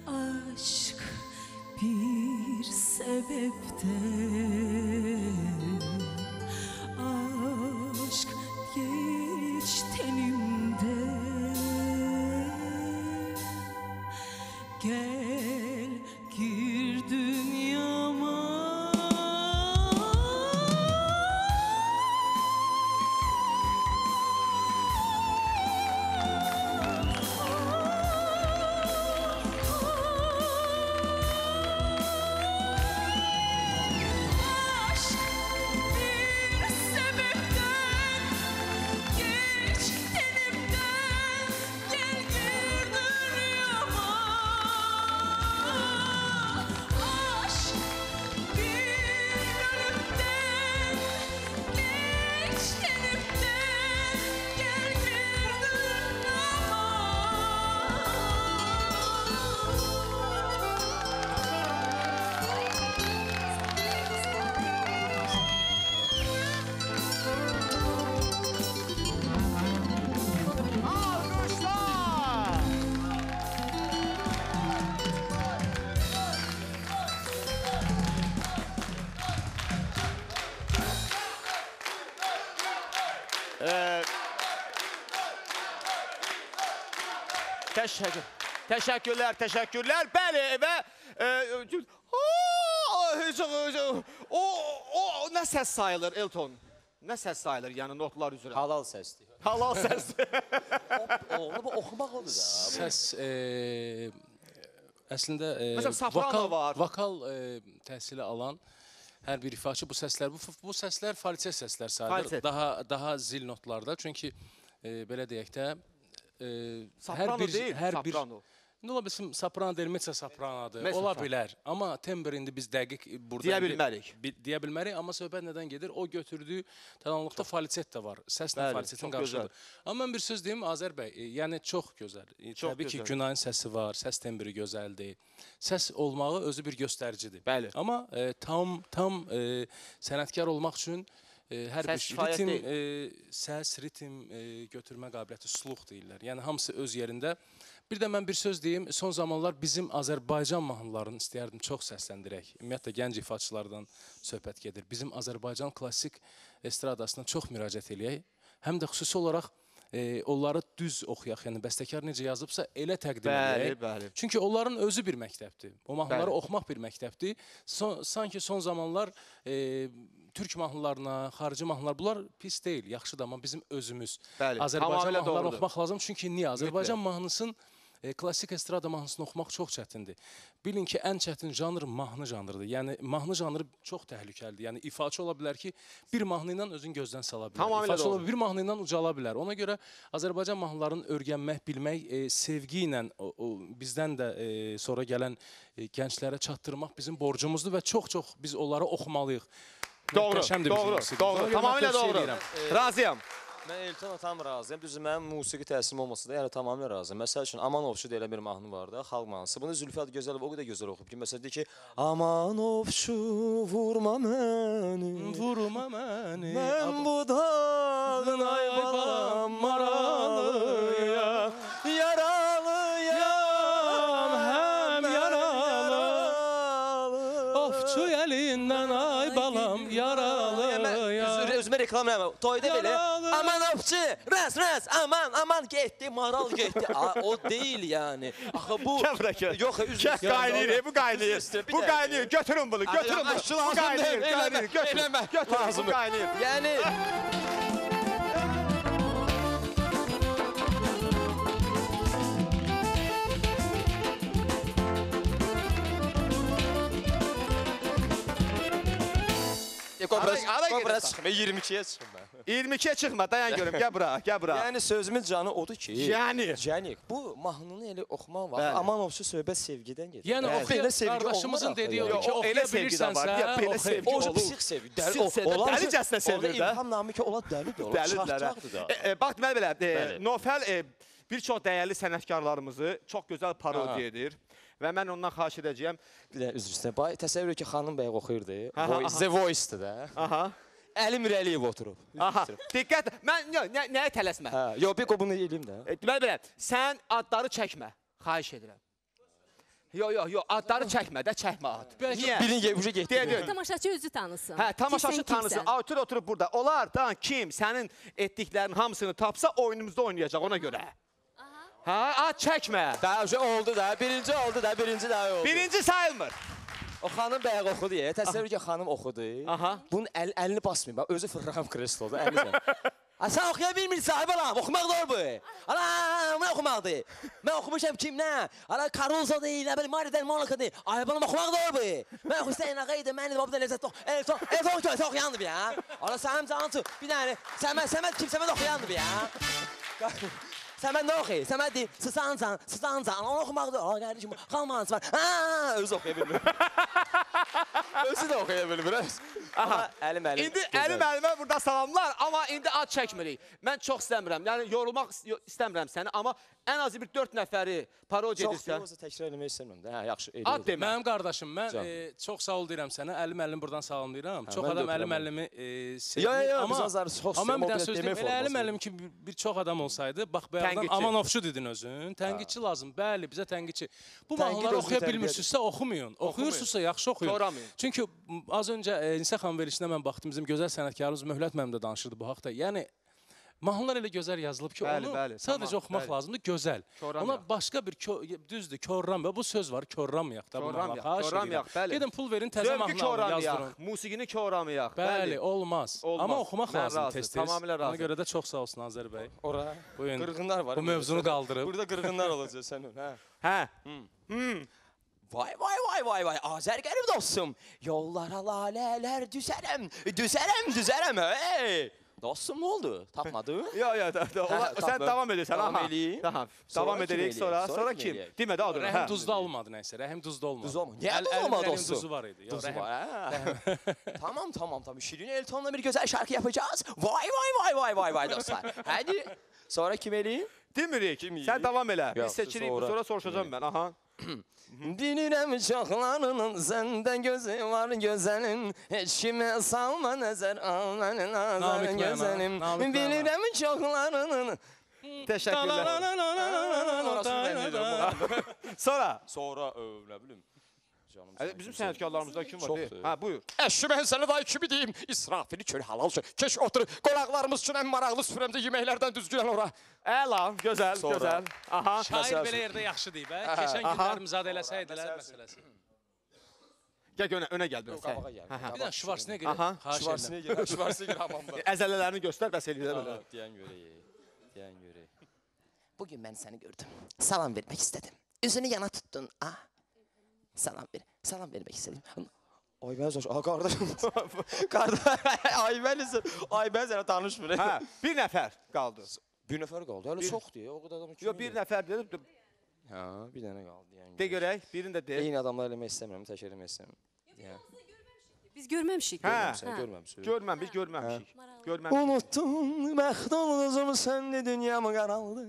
Aşk bir sebepte Təşəkkür. Təşəkkürlər, təşəkkürlər. Bəli və e, aa, heç- heç- o o nə səs sayılır Elton? Nə səs sayılır? Yəni notlar üzrə. Halal səsdir. Halal səs. Oğlu bu oxumaq odur da. Səs e, əslində e, Məsələn, vokal, var. Vokal e, təhsili alan hər bir ifaçı bu səslər bu bu səslər falset səslər sayılır. Falset. Daha daha zil notlarda. Çünki e, belə deyək də e, Soprano deyil, hər soprano. bir nə ola bilsin soprano deyil, mezzo sopranodur. Mezzo Ola sopran. bilər. Amma tembr indi biz dəqiq burada Deyə bilmərik. bi- deyə bilmərik, amma söhbət nədən gedir? O götürdüyü tamamlıqda falset də var. Səslə falsetin qarşıdır. Amma mən bir söz deyim Azər bəy, e, yəni çox gözəl. E, Çox Təbii ki, gözəl. Günayın səsi var, səs tembri gözəldir. Səs olmağı özü bir göstəricidir. Bəli. Amma e, tam tam e, sənətkar olmaq üçün e, hər Səs bir ritim, deyil. e, səs, ritim e, götürmə qabiliyyəti sluh deyirlər. Yəni hamısı öz yerində. Bir də mən bir söz deyim, son zamanlar bizim Azərbaycan mahnılarını istəyərdim çox səsləndirək. Ümumiyyətlə gənc ifaçılardan söhbət gedir. Bizim Azərbaycan klassik estradasına çox müraciət eləyək. Həm də xüsusi olaraq e, onları düz oxuyaq. Yəni bəstəkar necə yazıbsa elə təqdim Bəli, edək. bəli. Çünki onların özü bir məktəbdir. O mahnıları Bəli. oxumaq bir məktəbdir. Son, sanki son zamanlar e, türk mahnılarına, xarici mahnılar bunlar pis deyil, yaxşıdır amma bizim özümüz Bəli, Azərbaycan mahnıları doğrudur. oxumaq lazım. Çünki niyə? Azərbaycan mahnısının e, klassik estrada mahnısını oxumaq çox çətindir. Bilin ki, ən çətin janr mahnı janrıdır. Yəni mahnı janrı çox təhlükəlidir. Yəni ifaçı ola bilər ki, bir mahnı ilə özün gözdən sala bilər. Tamamilə ifaçı ola doğru. bilər, bir mahnı ilə ucala bilər. Ona görə Azərbaycan mahnılarını öyrənmək, bilmək, e, sevgi ilə o, o bizdən də e, sonra gələn e, gənclərə çatdırmaq bizim borcumuzdur və çox-çox biz onları oxumalıyıq. Doğru, Möhtəşəmdir bizim doğru, musiqimiz. doğru. Ona görə mən Tamamilə tövsiyə doğru. eləyirəm. Razıyam. Mən Eltona tam razıyam. Düzdür, mənim musiqi təsirim olmasa da, yəni tamamilə razıyam. Məsəl üçün Amanovçu deyilə bir mahnı var da, xalq mahnısı. Bunu Zülfiyat Gözəlov o qədər gözəl oxuyub ki, məsələn deyir ki, Amanovçu vurma məni, Vurma məni. mən bu dağın ay balam maralıyam, Eləmə. Toyda belə. Aman ofçu, ras ras, aman aman getdi, maral getdi. A, o deyil yəni. Axı bu. Yox, üzr istəyirəm. qaynayır, bu qaynayır. Bu qaynayır. Götürün bunu, götürün bunu. Bu qaynayır, qaynayır. Götürün. eləmə. Götürün, qaynayır. Yəni Qobra gedək. çıxma, 22-yə çıxım mən. 22-yə çıxma, dayan *laughs* görüm. Gəl bura, gəl bura. Yəni sözümün canı odur ki, Yəni. Yəni bu mahnını elə oxumaq var. Amanovçu söhbət sevgidən gedir. Yəni oxuya, qardaşımızın dediyi odur ki, o oxuya bilirsənsə, Ya, belə sevgi O olur. psix sevgi. Dəli, olan- dəlicəsinə sevir də. İlham Namiki ola dəlidir. ola şaşcaqdır da. E, e, bax deməli belə, e. Nofəl bir çox dəyərli sənətkarlarımızı çox gözəl parodiya edir və mən ondan xahiş edəcəyəm. Bir də üzr istəyirəm. Bay təsəvvür et ki, xanım bəy oxuyurdu. Aha, Voice, aha. The Voice-dır da. Aha. Əli Mirəliyev oturub. Aha. Diqqət. Mən yox, nə, nəyə tələsmə. Hə, yox, bir qobunu eləyim də. Deməli belə, sən adları çəkmə. Xahiş edirəm. Yox, yox, yox, adları çəkmə də, çəkmə ad. Niyə? Bilin yemişə getdi. Deyə, deyə. Tamaşaçı özü tanısın. Hə, tamaşaçı tanısın. Autor oturub burada. Onlardan kim sənin etdiklərinin hamısını tapsa oyunumuzda oynayacaq ona görə. Hə, ad çəkmə. Daha şey oldu da, birinci oldu da, birinci daha oldu. Birinci sayılmır. O xanım bəyə oxudu ya. Təsəvvür ki, xanım oxudu. Aha. Bunun əl, əlini basmayın. Bax, özü fırlaxam kresloda, əli sən. A, sən oxuya bilmirsən, ay balam, oxumaq zor bu. Ana, mən oxumaqdır. Mən oxumuşam kimdən? Ana, Caruso deyil, nə bilim, Mario Del Monaco deyil. Ay balam, oxumaq zor bu. Mən Hüseyin Ağaydı, mən də babada Lezzət ox. Elton, Elton kötü oxuyandı bir ya. Ana, sənin canı, bir dənə, Səməd, Səməd kim Səməd oxuyandı bir ya. Səməd nə oxuyur? Səməd deyir, sısancan, sısancan, onu oxumaqdır. Aa, qardaşım, xalmanız var. Ha, özü oxuya bilmir. özü də oxuya bilmir. öz. Aha, əlim əlim. İndi gözəl. Əli müəllimə burada salamlar, amma indi ad çəkmirik. Mən çox istəmirəm. Yəni yorulmaq is- yo- istəmirəm səni, amma ən azı bir 4 nəfəri parodiya Çox edirsən. yoxsa təkrar eləmək istəmirəm də. Hə, yaxşı, elə. Ad demə. Mənim qardaşım, mən e, çox sağ ol deyirəm sənə. Əli müəllim buradan salamlayıram. Çox adam Əli öpürəm onu. müəllimi e, sevir. Yo, yo, yo, amma biz azar çox amma mən bir istəyirəm, dənə söz demək deyim. Elə Əli forması. müəllim ki bir, çox adam olsaydı, bax bayaqdan Tənqidçi. Amanovçu dedin özün. Tənqidçi lazım. Bəli, bizə tənqidçi. Bu mahnıları oxuya bilmirsinizsə oxumayın. Oxuyursunuzsa yaxşı oxuyun. Soramayın. Çünki az öncə e, Nisə xanım verilişində mən baxdım, bizim gözəl sənətkarımız Möhlət müəllim də danışırdı bu haqqda. Yəni Mahnılar elə gözəl yazılıb ki, Bəli, onu bəli, sadəcə tamam, oxumaq bəli. lazımdır, gözəl. Ona başqa bir kö düzdür, korram. Bu söz var, korramayaq da bu Korramayaq, mahnılar. Xahiş korramayaq, edirəm. bəli. Gedin pul verin, təzə mahnı alın, yazdırın. musiqini koramayaq. Bəli, olmaz. Olmaz. Amma oxumaq Mən lazım tez-tez. tamamilə Ona razı. görə də çox sağ olsun Azər bəy. Ora. Bugün Qırğınlar var. bu mövzunu qaldırıb. Burada qırğınlar olacaq sənin, hə. *laughs* Hə. Vay vay vay vay vay Azər qərib dostum. Yollara lalələr düzərəm, düzərəm, düzərəm. Hey! Dostum nə oldu? Tapmadın? Yo yo, da, da, ola- Hə, sən tamam. davam edirsən. Davam aha. eləyim. Tamam. Sonra Davam kim edirik eləyək? sonra. Sonra Sonra kim kim? eləyək? Demə də adını. Rəhim hə. duzda olmadı nəysə, rəhim duzda olmadı. Duz olmadı. Niyə duz Əli olmadı Müəllim dostum? Duzu var idi. Duzu rəhim- var. hə. *laughs* tamam tamam tamam. Şirin Elton'la bir güzel şarkı yapacağız. Vay vay vay vay vay vay dostlar. Hadi. Sonra kim eləyim? Demirik. Yeyir? davam elə. Biz seçirik, sonra. sonra soruşacağım mən. Aha. *clears throat* Bilirəm çoxlarının səndə gözü var gözəlim Heç kimə salma nəzər al Namik nazarın gözəlim. Bilirəm çoxlarının Təşəkkürlər. Sonra. Sonra nə bilim Canım Ə, Bizim sənətkarlarımızda kim var? Çoxdur. deyil? Hə, buyur. Əşi mən sənə day kimi deyim İsrafili çöl halal çöl Keş otur qonaqlarımız üçün ən maraqlı süfrəmdə yeməklərdən düzgülən ora Əla, gözəl, Sonra. gözəl. Aha. Şair belə yerdə yaxşı deyib, hə? Keçən günlər müzadə eləsəydilər məsələsi. Gəl önə, önə gəl biraz. qabağa hə. gəl. Bir dənə Schwarzenegger. Aha, edirəm. Şvarsiniger, Şvarsiniger hamamda *laughs* Əzələlərini göstər, bəs eləyir belə. Deyən görək Deyən görək Bugün mən səni gördüm Salam vermək istədim Üzünü yana tuttun ah. Salam ver Salam vermək istədim Ay ben zaş, aa kardeşim. *laughs* Kardeş, ay ben ise, ay ben sana tanışmıyorum. Hə, bir nəfər qaldı. Bir nəfər qaldı. Hələ çoxdur o qədər adam kim? Yox, bir nəfər dedim. Hə, bir dənə qaldı yəni. De görək, birini də de. Eyni adamlar eləmək istəmirəm, tək eləmək istəmirəm. Yəni. Biz görməmişik. Hə. Sən görməmisən. Görməm, biz görməmişik. Görməmişik. Unuttum məxdum uzum sənli dünyam qaraldı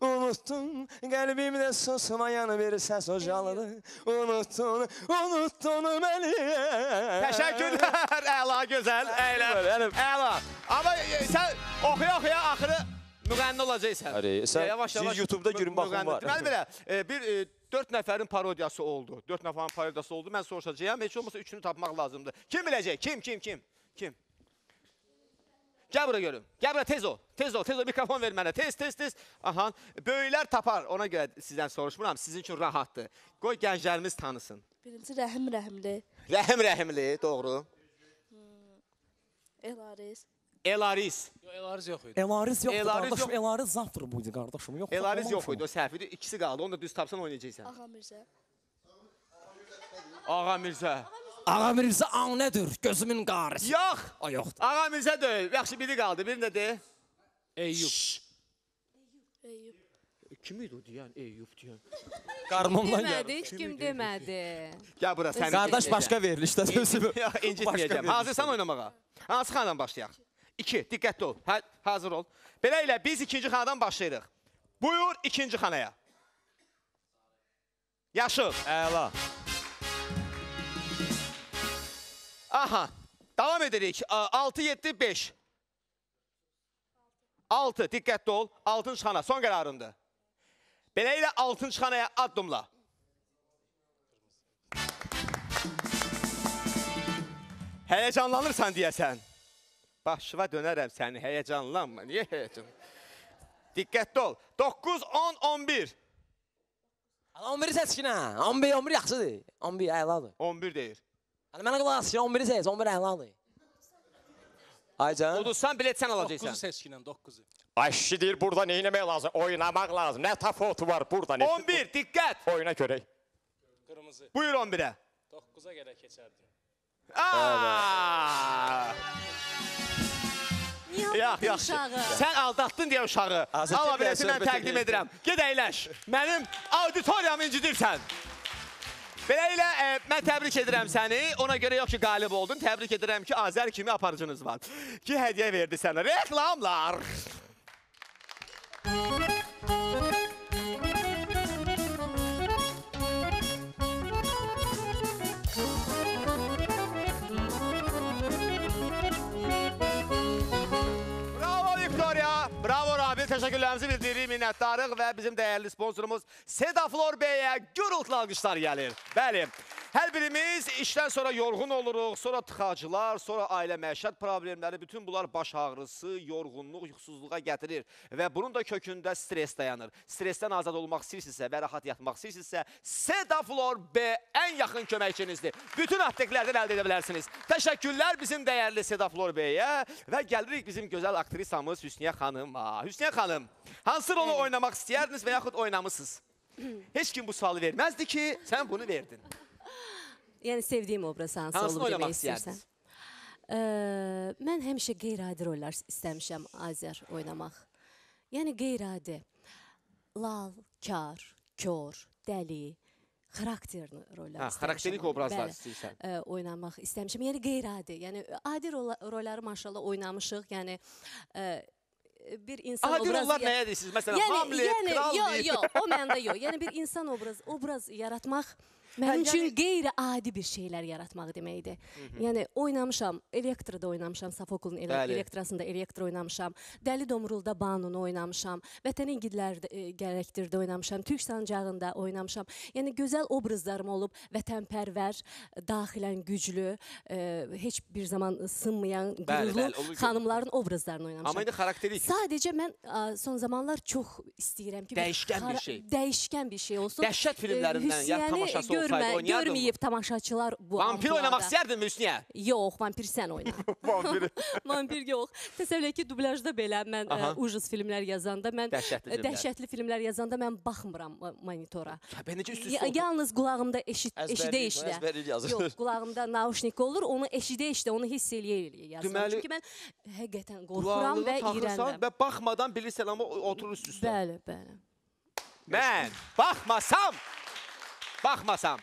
Unuttum qəlbimdə susmayan bir səs ocalıdı Unuttun, unuttun məni Təşəkkürlər. Əla, gözəl. Əla. Yəni Əla. Amma e, sən oxuya-oxuya axırı müğənni olacaqsan. Əri, sən Yavaş siz yavaş YouTube-da görün baxın var. Deməli belə, e, bir e, dörd nəfərin parodiyası oldu. Dörd nəfərin parodiyası oldu. Mən soruşacağam. Heç olmasa üçünü tapmaq lazımdır. Kim biləcək? Kim, kim, kim? Kim? Gəl bura görüm. Gəl bura tez ol. Tez ol, tez ol. Mikrofon ver mənə. Tez, tez, tez. Aha. Böyüklər tapar. Ona görə sizdən soruşmuram. Sizin üçün rahatdır. Qoy gənclərimiz tanısın. Birinci Rəhim Rəhimli, Rəhim Rəhimli, doğru. Elaris. Elaris. Yox, Elariz yox idi. Elaris yoxdur Elaris qardaşım. yox. Elaris zavtır buydu qardaşım. Yox. Elaris yox idi, o səhv idi. İkisi qaldı. Onu da düz tapsan oynayacaqsan. Ağa Mirzə. Ağa Mirzə. Ağa Mirzə an nədir? Gözümün qarısı. Yox. O yoxdur. Ağa Mirzə deyil. Yaxşı biri qaldı. Birini də de. Eyüp. Eyüp. Kim idi o deyən? Eyüp deyən. Qarmamdan Demədi, gəldi. heç kim demədi. Gəl bura sən. Qardaş başqa verilişdə *laughs* sözü. *laughs* Yox, incitməyəcəm. Hazırsan oynamağa? Hansı xanadan başlayaq? 2. Diqqətli ol. Hə, hazır ol. Belə ilə biz ikinci xanadan başlayırıq. Buyur ikinci xanaya. Yaşıl. Əla. Aha. Davam edirik. 6 7 5. 6 diqqətli ol. 6-cı xana son qərarındır. Belə ilə 6-cı xanaya addımla. Həyəcanlanırsan deyəsən. Başıva dönərəm səni, həyəcanlanma. Niyə həyəcan? Diqqətli ol. 9 10 11. 11-i seçkinə. 11 11 yaxşıdır. 11 əladır. 11 deyir. Hani mənə qulaq as ki, 11-i seç, 11 əladır. Aycan. Uduzsan bilet sən 9-u alacaqsan. seçkinən 9-u. Ay kişi deyir burada nə etmək lazım? Oynamaq lazım. Nə tafotu var burada? Nə 11 diqqət. Oyuna görək. Qırmızı. Buyur 11-ə. 9-a görə keçərdi. Yaxşı. uşağı? Sən aldatdın deyə uşağı. Etmə, bileti mən təqdim edirəm. Get əyləş. Mənim auditoriyamı incidirsən. Beləliklə, e, mən təbrik edirəm səni. Ona görə yox ki, qalib oldun. Təbrik edirəm ki, Azər kimi aparıcınız var. Ki, hədiyyə verdi sənə. Reklamlar. Bravo Rabil. Təşəkkürlərimizi bildiririk, minnətdarıq və bizim dəyərli sponsorumuz Sedaflor Bey'ə gürültülü alqışlar gəlir. Bəli. Hər birimiz işdən sonra yorğun oluruq, sonra tıxacılar, sonra ailə məişət problemləri, bütün bunlar baş ağrısı, yorğunluq, yuxusuzluğa gətirir və bunun da kökündə stres dayanır. Stresdən azad olmaq istəyirsinizsə və rahat yatmaq istəyirsinizsə, Sedaflor B ən yaxın köməkçinizdir. Bütün apteklərdən əldə edə bilərsiniz. Təşəkkürlər bizim dəyərli Sedaflor Bey'ə və gəlirik bizim gözəl aktrisamız Hüsniyə xanıma. Hüsniyə xanım, hansı rolu oynamaq istəyərdiniz və yaxud oynamısınız? Heç kim bu sualı verməzdi ki, sən bunu verdin. Yəni sevdiyim obraz hansı Hansını olub demək istəyirsən? Ə, mən həmişə qeyri-adi rollar istəmişəm Azər oynamaq. Yəni qeyri-adi. Lal, kar, kör, dəli, xarakterli rollar Hə, istəmişəm. xarakterik obrazlar istəyirsən. ə, oynamaq istəmişəm. Yəni qeyri-adi. Yəni adi rolları maşallah oynamışıq. Yəni ə, bir insan Adi obrazı rollar ya- nəyə deyirsiniz? Məsələn, yəni, Hamlet, yəni, Kral yox, Lear. yox, o məndə yox. Yəni bir insan obraz obraz yaratmaq mənim yəni- üçün qeyri-adi bir şeylər yaratmaq deməkdir. Yəni oynamışam, Elektrada oynamışam, Bəli. Elektrasında Elektro oynamışam, Dəli Domrulda Banunu oynamışam, Vətən İngillərdə e, gərəkdirdə oynamışam, Türk sancağında oynamışam. Yəni gözəl obrazlarım olub, vətənpərvər, daxilən güclü, e, heç bir zaman sınmayan, qürurlu xanımların obrazlarını oynamışam. Amma indi xarakterik. Sadəcə mən son zamanlar çox istəyirəm ki, Dəyişkən bir şey. Dəyişkən bir şey olsun. Dəhşət filmlərindən Hüsniyəni tamaşası olsaydı görmə- oynayardınmı? Görməyib tamaşaçılar bu Vampir oynamaq ampluada. istəyərdinmi Hüsniyə? Yox, vampir sən oyna. Vampir. vampir yox. Təsəvvür et ki, dublyajda belə mən ə, Aha. ujus filmlər yazanda mən Dəhşətli ə, filmlər. dəhşətli filmlər yazanda mən baxmıram ə, monitora. Bə necə üst Ya, üstə otur- yalnız qulağımda eşit eşidə Əzbərləyib, eşidə. əzbərləyib yazır. Yox, qulağımda naushnik olur, onu eşidə eşidə, onu hiss eləyə eləyə yazıram. Deməli, Çünki mən həqiqətən qorxuram Qulaqlığı və taxırsan iyrənirəm. və baxmadan bilirsən amma oturur üst üstə. Bəli, bəli. Mən baxmasam, baxmasam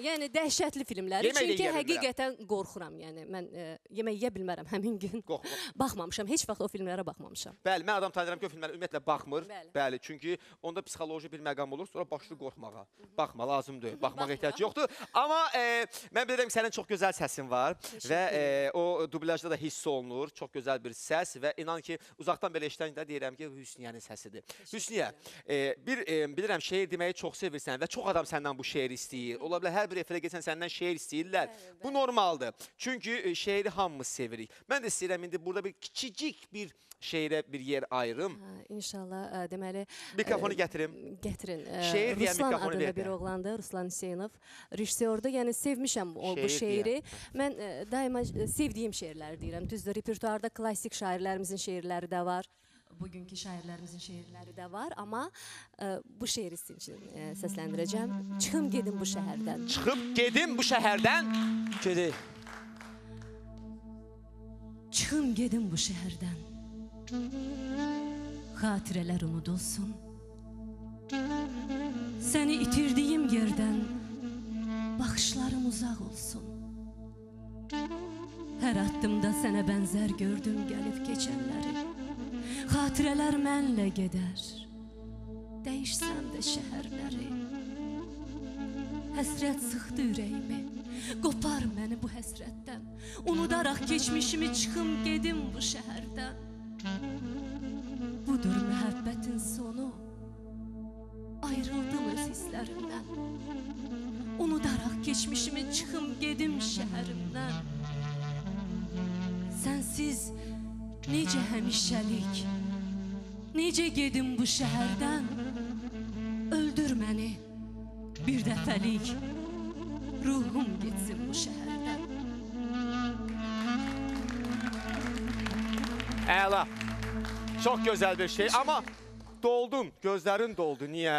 Yəni dəhşətli filmləri. Yemək Çünki yeyə bilmirəm. həqiqətən qorxuram. Yəni mən e, yemək yeyə bilmərəm həmin gün. *laughs* Baxmamışam. Heç vaxt o filmlərə baxmamışam. Bəli, mən adam tanıyıram ki, o filmlərə ümumiyyətlə baxmır. Bəli. Bəli, çünki onda psixoloji bir məqam olur, sonra başlayır qorxmağa. Baxma, lazım deyil. Baxmağa ehtiyac yoxdur. Amma e, mən bilirəm ki, sənin çox gözəl səsin var və e, o dublyajda da hiss olunur. Çox gözəl bir səs və inan ki, uzaqdan belə eşidəndə deyirəm ki, Hüsniyənin səsidir. Hüsniyə, e, bir e, bilirəm şeir deməyi çox sevirsən və çox adam səndən bu şeiri istəyir. Ola bilər hər bir efirə getsən səndən şeir istəyirlər. Bu normaldır. Çünki e, şeiri hamımız sevirik. Mən də istəyirəm indi burada bir kiçicik bir şeirə bir yer ayırım. Hə, İnşallah ə, deməli Mikrofonu ə, gətirim. Gətirin. Şeir Ruslan mikrofonu adında ver bir də. oğlandır, Ruslan Hüseynov. Rejissordur. Yəni sevmişəm o bu Şeir şeiri. Mən ə, daima sevdiyim şeirlər deyirəm. Düzdür, repertuarda klassik şairlərimizin şeirləri də var. Bugünkü şairlərimizin şeirləri də var, amma ə, bu şeiri sizin üçün ə, səsləndirəcəm. Çıxım gedim bu şəhərdən. Çıxıb gedim bu şəhərdən. Gedək. Çıxım gedim bu şəhərdən. Xatirələr unudulsun. Səni itirdiyim yerdən baxışlarım uzaq olsun. Hər addımda sənə bənzər gördüm gəlib keçənləri. Xatirələr mənlə gedər. Dəyişsəm də şəhərləri. Həsrət sıxdı ürəyimi. Qopar məni bu həsrətdən. Unudaraq keçmişimi çıxım gedim bu şəhərdən. Budur məhəbbətin sonu. Ayrıldım öz hisslərimdən. Unudaraq keçmişimi çıxım gedim şəhərimdən. Sənsiz necə həmişəlik. Necə gedim bu şəhərdən? Öldür məni bir dəfəlik. Ruhum getsin bu şəhərdən. Əla. Çox gözəl bir şey, amma doldun, gözlərin doldu. Niyə?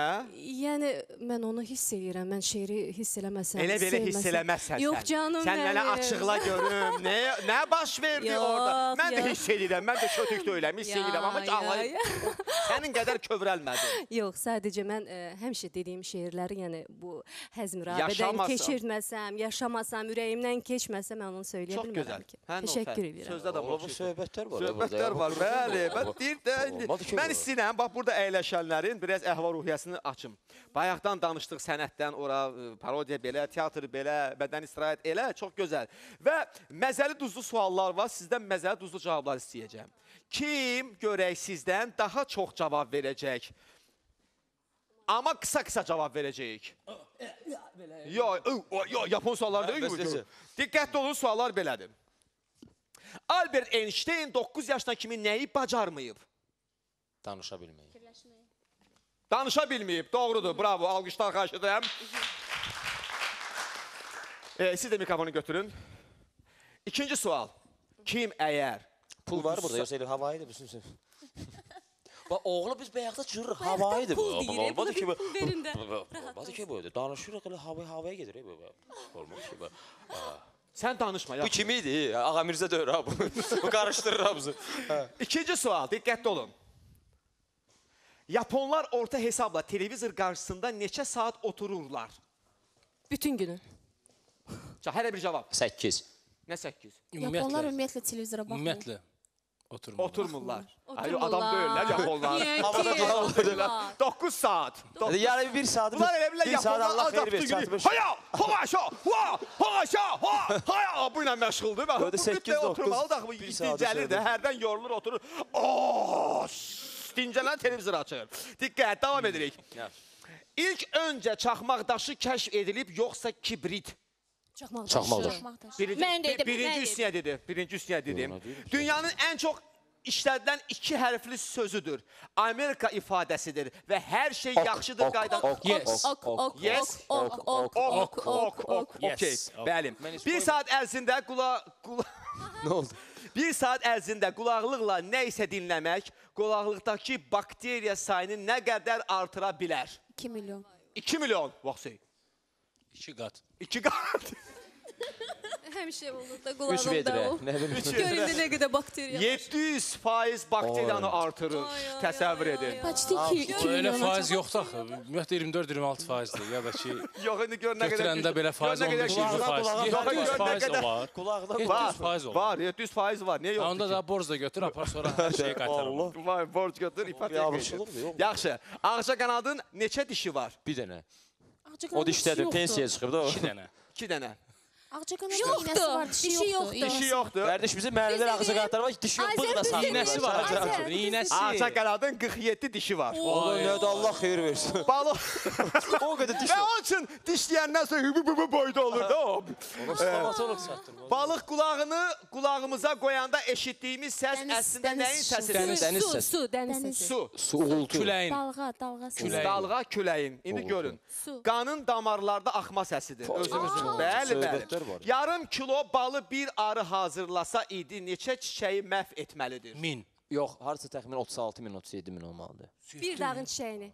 Yəni mən onu hiss edirəm. Mən şeiri hiss eləməsəm, Elə belə hiss sevməsəm- eləməzsən Yox sən. canım Sən mənə mənim. açıqla görüm. Nə nə baş verdi Yox, orada? Mən də yox. hiss edirəm. Mən də kötük deyiləm, hiss Ya, edirəm, amma ya, Allah ya. *laughs* sənin qədər kövrəlmədim. Yox, sadəcə mən ə, həmişə dediyim şeirləri, yəni bu həzm rabədən Yaşamasam. keçirtməsəm, yaşamasam, ürəyimdən keçməsə mən onu söyləyə Çox bilmərəm gözəl. ki. Hə, Nofər, Təşəkkür edirəm. Sözdə də Ola bu boş söhbətlər var. ya burada Söhbətlər ya. var, bəli. Mən Olmaz deyir də, Olmadı ki, mən bu. istəyirəm, bax burada əyləşənlərin biraz əhval-ruhiyyəsini açım. Bayaqdan danışdıq sənətdən, ora parodiya belə, teatr belə, bədən istirahət elə, çox gözəl. Və məzəli duzlu suallar var, sizdən məzəli duzlu cavablar istəyəcəm. Kim görək sizdən daha çox cavab verəcək? Amma qısa-qısa cavab verəcəyik. Yo, yo, yapon sualları deyil? Diqqətli olun, suallar belədir. Albert Einstein 9 yaşına kimi nəyi bacarmayıb? Danışa bilməyin. Danışa bilməyib. Doğrudur. Bravo. Alqışlar xahiş edirəm. E, siz də mikrofonu götürün. İkinci sual. Kim əgər Pul var burada, yoxsa elə havayıdır bütün söz. Bax oğlu biz bayaqda çürür havayıdır. pul deyir, buna bir bu. pul verin də. Olmadı ki bu. Danışırıq elə havaya havaya gedir. e, bu, bu. Olmaz ki bu. Sən danışma. Bu yaxşı. kim idi? Ağa Mirzə deyir ha *laughs* bu. Bu qarışdırır hamısı. İkinci sual. Diqqətli olun. Yaponlar orta hesabla televizor qarşısında neçə saat otururlar? Bütün günü. Ça, Hələ bir cavab. 8. Nə 8? Yaponlar ümumiyyətlə televizora baxmır. Ümumiyyətlə oturmur. Oturmurlar. Ay, Oturmurlar. adam deyirlər Yaponlar. Havada ki? dolanırlar. 9 saat. Yəni bir saat. Bunlar elə bilirlər bir saat Yaponlar Allah xeyir ver yaptığı gibi. çatmış. Haya, haşa, ha, haşa, ha, haya. Bu ilə məşğuldur. Bu sekiz, mütləq dokuz, oturmalı da bu dincəlir də, hərdən yorulur, oturur. Oh, dincələn televizor açır. Diqqət, davam edirik. İlk öncə çaxmaq daşı kəşf edilib yoxsa kibrit? Çaxmaq Çaxmaq daşı. daşı. Birinci, Mən dedim, birinci mən üstüne dedi. Birinci üstüne dedim. Dünyanın ən çox işlədilən iki hərfli sözüdür. Amerika ifadəsidir və hər şey yaxşıdır qayda. Yes. Ok, ok, Yes. ok, ok, ok, Ok, ok, ok. Yes. Okey. Ok. Bəli. Mən heç Bir saat ərzində qula, qula *laughs* Nə oldu? Bir saat ərzində qulaqlıqla nə isə dinləmək qulaqlıqdakı bakteriya sayını nə qədər artıra bilər? 2 milyon. 2 milyon. Vaxtı. 2 qat. 2 qat. *laughs* *laughs* Həmişə olur da 3 qulağımda vedrə. o. Nə bilim. Gör indi nə qədər bakteriya var. 700 faiz bakteriyanı artırır. Təsəvvür edin. Почти O 2 elə milyona faiz yoxdur axı. Ümumiyyətlə 24-26 faizdir ya da ki Yox indi gör nə qədər. götürəndə belə faiz Gör nə qədər 15-20 faiz. Yox, gör 700 nə faiz qədər- olar. *laughs* Qulaqda 700 faiz olar. Var, 700 faiz var. Niyə yoxdur? Onda ki? da borc da götür, apar sonra hər şeyi *laughs* qaytar. Vay, borc götür, ipotek Biabırçılıqdır, yox. Yaxşı. Ağca qanadın neçə dişi var? Bir dənə. Ağcaqanad O dişdədir, pensiyaya çıxıb da o. 2 dənə. 2 dənə. Ağcaqanad Yoxdur, iynəsi var, dişi yoxdur. yoxdur. Dişi yoxdur. Qardaş bizim müəllimlər ağzı qatlar var, dişi yox, bığı da saxlayır. İynəsi var ağacın. İynəsi. Ağca qanadın 47 dişi var. Oğlum nə də Allah xeyir versin. *laughs* Balıq. O qədər diş Və onun üçün dişləyəndən sonra hübü bübü boyda olur da o. Onu stomatoloq çatdırmaz. Balıq qulağını qulağımıza qoyanda eşitdiyimiz səs Dəniz- əslində dəniz nəyin səsidir? Dəniz Su, səsi. su, dəniz Dəniz. səsi. Su. Su uğultu. Küləyin. Dalğa, dalğa səsi. Küləyin. Dalğa küləyin. İndi görün. Qanın damarlarda axma səsidir. Özümüzün. Bəli, bəli. Var. Yarım kilo balı bir arı hazırlasa idi, neçə çiçəyi məhv etməlidir? 1000. Yox, harca təxminən 36 min, 37 min olmalıdır. Bir dağın çiçəyini.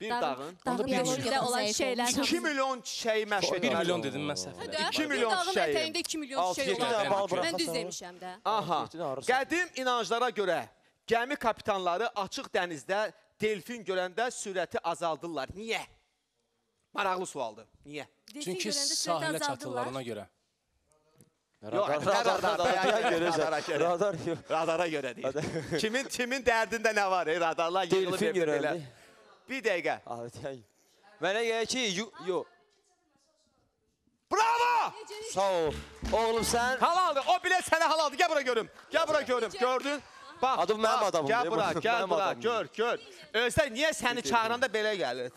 Bir Dağın- dağın. Bir milyon. olan olmuş. 2 milyon çiçəyi məhv 1 etməlidir. milyon dedim mən səhv elədim. İki Bir milyon dağın çiçəyi. ətəyində 2 milyon dənə bal Mən düz demişəm də. Aha. Qədim inanclara görə gəmi kapitanları açıq dənizdə delfin görəndə sürəti azaldırlar. Niyə? Maraqlı sualdır. Niyə? Çünki sahilə azaldırlar. çatırlar ona görə. Yox, Radar, nə radar, radar, radar, radara görə. Radar yox. Radara görə deyir. kimin kimin dərdində nə var? E, radarlar yığılıb belə. Bir dəqiqə. Mənə gəlir ki, yo, yo. Bravo! Sağ ol. Oğlum sən Halaldır. O bilet sənə halaldır. Gəl bura görüm. Gəl bura görüm. Gördün? Bax. Adım mənim bax, adamımdır, Gəl bu bura, gəl bura. Gör, gör. Özdə niyə səni çağıranda belə gəlir?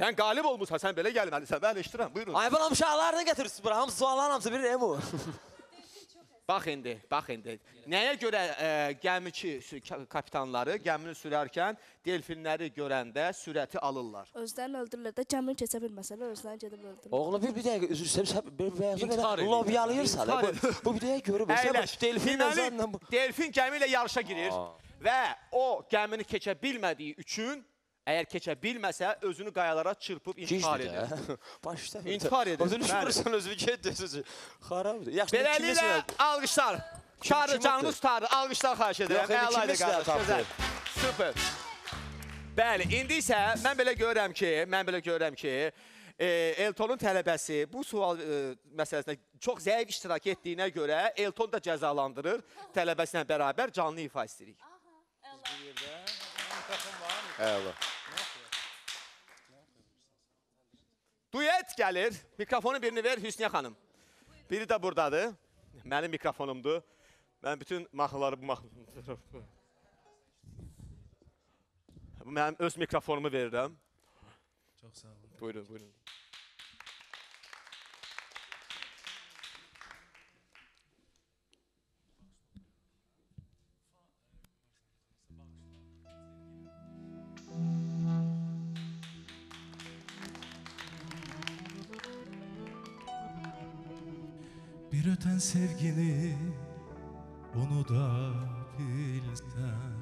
Sən, qalib olmusan, sən belə gəlməlisən. Mən eşidirəm. Buyurun. Ay bana uşaqlarını getirirsin bura. Hamısı sualların hamısı bir emu. Bax indi, bax indi. Nəyə görə e, gəmiçi kapitanları gəmini sürərkən delfinləri görəndə sürəti alırlar? Özlərini öldürürlər də gəmini keçə bilməsələr özlərini gedib öldürürlər. Oğlum bir bir dəqiqə üzr istəyirəm. Sən bəyazı eləyir. lobyalıyırsan. İntihar Bu, bu bir dəqiqə görüb. Sən Əyləş. delfin delfin gəmi ilə yarışa girir Aa. və o gəmini keçə bilmədiyi üçün əgər keçə bilməsə özünü qayalara çırpıb intihar edir. *laughs* Başda. İntihar edir, Özünü şükürsən özünü getdin. Xarabdır. Yaxşı. Beləliklə alqışlar. Çarı kim canlı tutardı. Alqışlar xahiş edirəm. Yox, indi Əla idi kimi silah qardaş. Gözəl. Super. Bəli, indi isə mən belə görürəm ki, mən belə görürəm ki, e, Eltonun tələbəsi bu sual e, məsələsində çox zəif iştirak etdiyinə görə Elton da cəzalandırır. Tələbəsi ilə bərabər canlı ifa istəyirik. Əla. Duet gəlir. Mikrofonu birini ver Hüsniyə xanım. Biri də burdadır. Mənim mikrofonumdur. Mən bütün mahnıları bu mahnı... Bu mənim öz mikrofonumu verirəm. Çox sağ olun. Buyurun, buyurun. Öten sevgini onu da bilsen.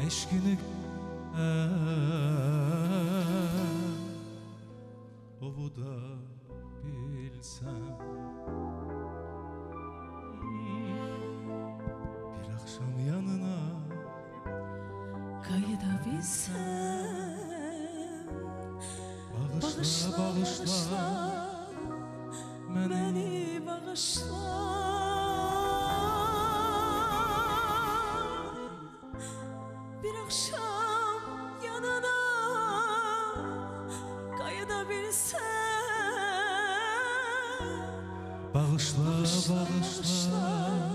Eşkini ovu da bilsem Bir akşam yanına Kayıdabilsem Bağışla, bağışla, Beni bağışla. Bir akşam yanına Kayıdabilsem. Bağışla, bağışla, Beni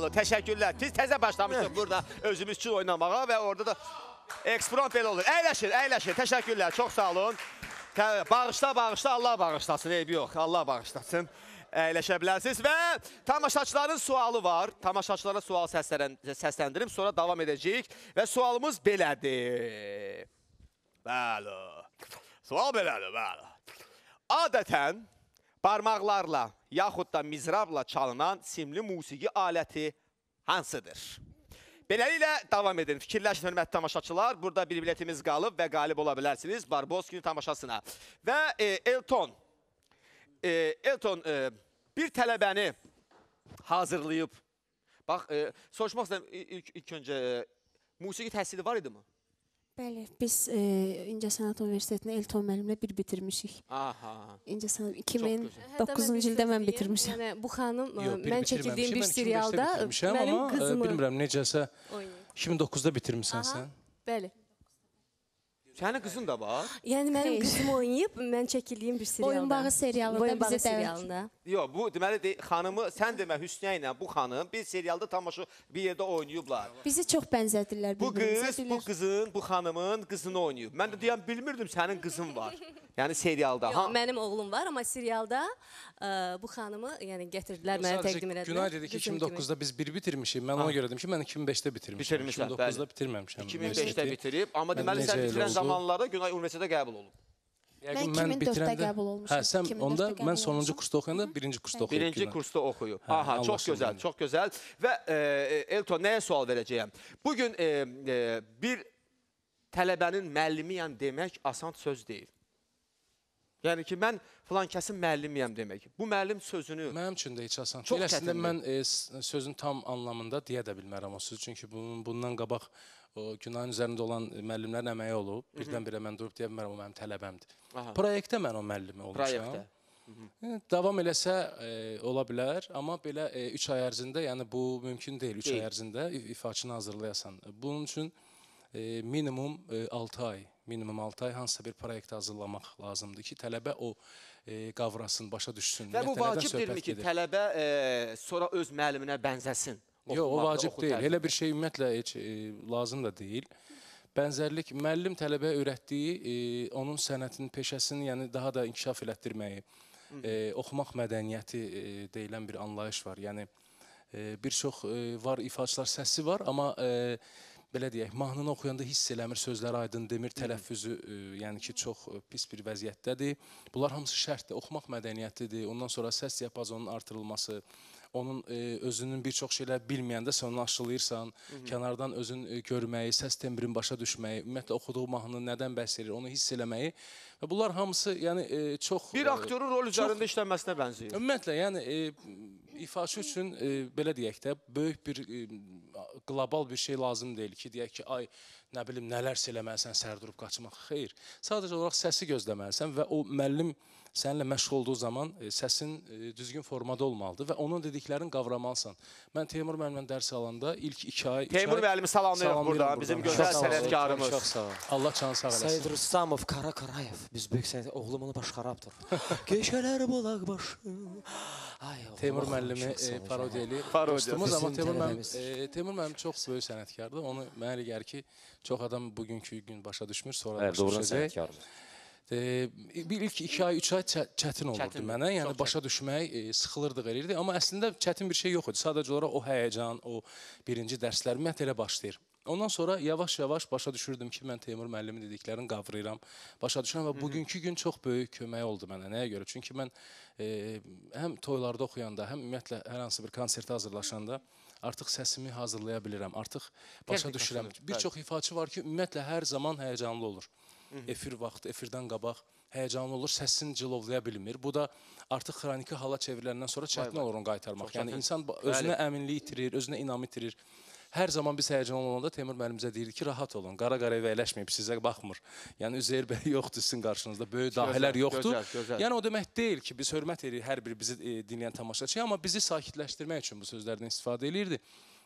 olun. Təşəkkürlər. Biz təzə başlamışıq burada özümüz üçün oynamağa və orada da eksprompt belə olur. Əyləşin, əyləşin. Təşəkkürlər. Çox sağ olun. Bağışla, bağışla, Allah bağışlasın. Eybi yox, Allah bağışlasın. Əyləşə bilərsiniz və tamaşaçıların sualı var. Tamaşaçılara sual səslən səsləndirib sonra davam edəcəyik və sualımız belədir. Bəli. Sual belədir, bəli. Adətən barmaqlarla yaxud da mizrabla çalınan simli musiqi aləti hansıdır? Beləliklə davam edin. Fikirləşin hörmətli tamaşaçılar. Burada bir biletimiz qalıb və qalib ola bilərsiniz Barbaros günü tamaşasına. Və e, Elton e, Elton e, bir tələbəni hazırlayıb. Bax, e, soruşmaq istəyirəm ilk, ilk öncə e, musiqi təhsili var idimi? Bəli, biz e, İncəsənət Universitetini Elton müəllimlə bir bitirmişik. Aha. İncəsənət Hətta mən 2009-cu bir ildə mən bitirmişəm. Yəni bu xanım Yox, ə, bir mən çəkildiyim bir Mən 2005-də serialda mənim amma, e, qızımı bilmirəm necəsə oynayır. 2009-da bitirmisən sən. Bəli. Sənin qızın da var? Yəni mənim qızım oynayıb, mən çəkildiyim bir serialda. Boyunbağı serialında bizi dəvət- serialında. Yox, bu deməli de, xanımı sən demə Hüsniyə ilə bu xanım bir serialda tamaşa bir yerdə oynayıblar. Bizi çox bənzədirlər Bu qız, bu qızın, bu xanımın qızını oynayıb. Mən də deyəm bilmirdim sənin qızın var. *laughs* Yəni serialda. Yox, mənim oğlum var, amma serialda ə, bu xanımı yəni gətirdilər, mənə təqdim elədilər. Günay dedi ki, Qızım kimi. 2009-da biz bir bitirmişik. Mən ona görə dedim ki, mən 2005-də bitirmişəm. Bitirmisən, 2009-da bəli. bitirməmişəm. 2005-də universiteti. bitirib, amma deməli sən bitirən zamanlarda Günay Universitetə qəbul olub. Yəqin Mən 2004-də qəbul olmuşam. Hə, sən 2004-də onda mən sonuncu kursda oxuyanda birinci kursda oxuyub. Birinci kursda oxuyub. Hə, Aha, Allah çox gözəl, çox gözəl. Və e, e, Elton nəyə sual verəcəyəm? Bu gün e, e, bir tələbənin müəllimiyəm demək asan söz deyil. Yəni ki, mən filan kəsin müəllimiyəm demək. Bu müəllim sözünü Mənim üçün də heç asan Çox deyil. Əslində mən e, sözün tam anlamında deyə də bilmərəm o sözü. Çünki bunun, bundan qabaq o günahın üzərində olan müəllimlərin əməyi olub. Birdən-birə mən durub deyə bilmərəm o mənim tələbəmdir. Aha. Proyektdə mən o müəllimi olmuşam. Proyektdə. Yəni, Davam eləsə e, ola bilər, amma belə 3 ay ərzində, yəni bu mümkün deyil 3 ay ərzində ifaçını hazırlayasan. Bunun üçün e, minimum 6 ay, minimum 6 ay hansısa bir proyekt hazırlamaq lazımdır ki, tələbə o e, qavrasın, başa düşsün. və bu Ümumiyyətlə, nədən vacib söhbət deyilmi ki, tələbə e, sonra öz müəlliminə bənzəsin? Yox, o vacib oxu deyil. tərzində. Elə bir şey ümumiyyətlə heç e, lazım da deyil. Bənzərlik müəllim tələbəyə öyrətdiyi e, onun sənətinin, peşəsini, yəni daha da inkişaf elətdirməyi, e, oxumaq mədəniyyəti e, deyilən bir anlayış var. Yəni e, bir çox e, var ifaçılar səsi var, amma e, belə deyək, mahnını oxuyanda hiss eləmir, sözləri aydın demir, tələffüzü e, yəni ki, çox e, pis bir vəziyyətdədir. Bunlar hamısı şərtdir. Oxumaq mədəniyyətidir. Ondan sonra səs diapazonunun artırılması, onun e, özünün bir çox şeylər bilməyəndə sən onu aşılayırsan, kənardan özün e, görməyi, səs tembrini başa düşməyi, ümumiyyətlə oxuduğu mahnı nədən bəhs edir, onu hiss eləməyi və bunlar hamısı yəni e, çox Bir e, aktyorun rol üzərində işlənməsinə bənzəyir. Ümumiyyətlə, yəni e, ifaçı üçün e, belə deyək də böyük bir e, qlobal bir şey lazım deyil ki, deyək ki, ay nə bilim nələrsə eləməlisən, sər durub qaçmaq. Xeyr. Sadəcə olaraq səsi gözləməlisən və o müəllim səninlə məşğul olduğu zaman e, səsin e, düzgün formada olmalıdır və onun dediklərini qavramalısan. Mən Teymur müəllimlə dərs alanda ilk 2 ay, Teymur müəllimi salamlayırıq buradan, bizim gözəl sənətkarımız. Çox sağ ol. Allah canı sağ eləsin. Seyid Rüstamov Kara Karayev. Biz böyük sənət oğlum onu başqarabdır. Keçələr *laughs* bulaq başı. Ay oğlum. Teymur müəllimi e, parodiya eləyir. Parodiya. Dostumuz amma Teymur müəllim Teymur müəllim çox böyük sənətkardır. Onu mənə elə gəlir ki, çox adam bugünkü gün başa düşmür, sonra başa doğrudan düşəcək. sənətkardır. Bir ilk 2 ay, 3 ay çə- çətin olurdu Çətin, mənə. Yəni başa düşmək, e, sıxılırdıq eləyirdi. Amma əslində çətin bir şey yox idi. Sadəcə olaraq o həyəcan, o birinci dərslər ümumiyyətlə elə başlayır. Ondan sonra yavaş-yavaş başa düşürdüm ki, mən Teymur müəllimin dediklərini qavrayıram. Başa düşürəm və bugünkü gün çox böyük kömək oldu mənə. Nəyə görə? Çünki mən e, həm toylarda oxuyanda, həm ümumiyyətlə hər hansı bir konsertə hazırlaşanda artıq səsimi hazırlaya bilirəm. Artıq başa Texnikasını, düşürəm. Bir çox ifaçı var ki, ümumiyyətlə hər zaman həyəcanlı olur. Efir vaxtı, efirdən qabaq həyəcanlı olur, səsini cilovlaya bilmir. Bu da artıq xroniki hala çevriləndən sonra çətin olur onu qaytarmaq. Yəni insan özünə əminlik itirir, özünə inam itirir. Hər zaman biz həyəcanlı olanda Teymur müəllimizə deyirdi ki, rahat olun. Qara qaraya əyləşməyib sizə baxmır. Yəni Üzeyir bəy *laughs* yoxdur sizin qarşınızda. Böyük dahilər yoxdur. gözəl, gözəl. Yəni o demək deyil ki, biz hörmət edirik hər bir bizi e, dinləyən tamaşaçıya, amma bizi sakitləşdirmək üçün bu sözlərdən istifadə eləyirdi.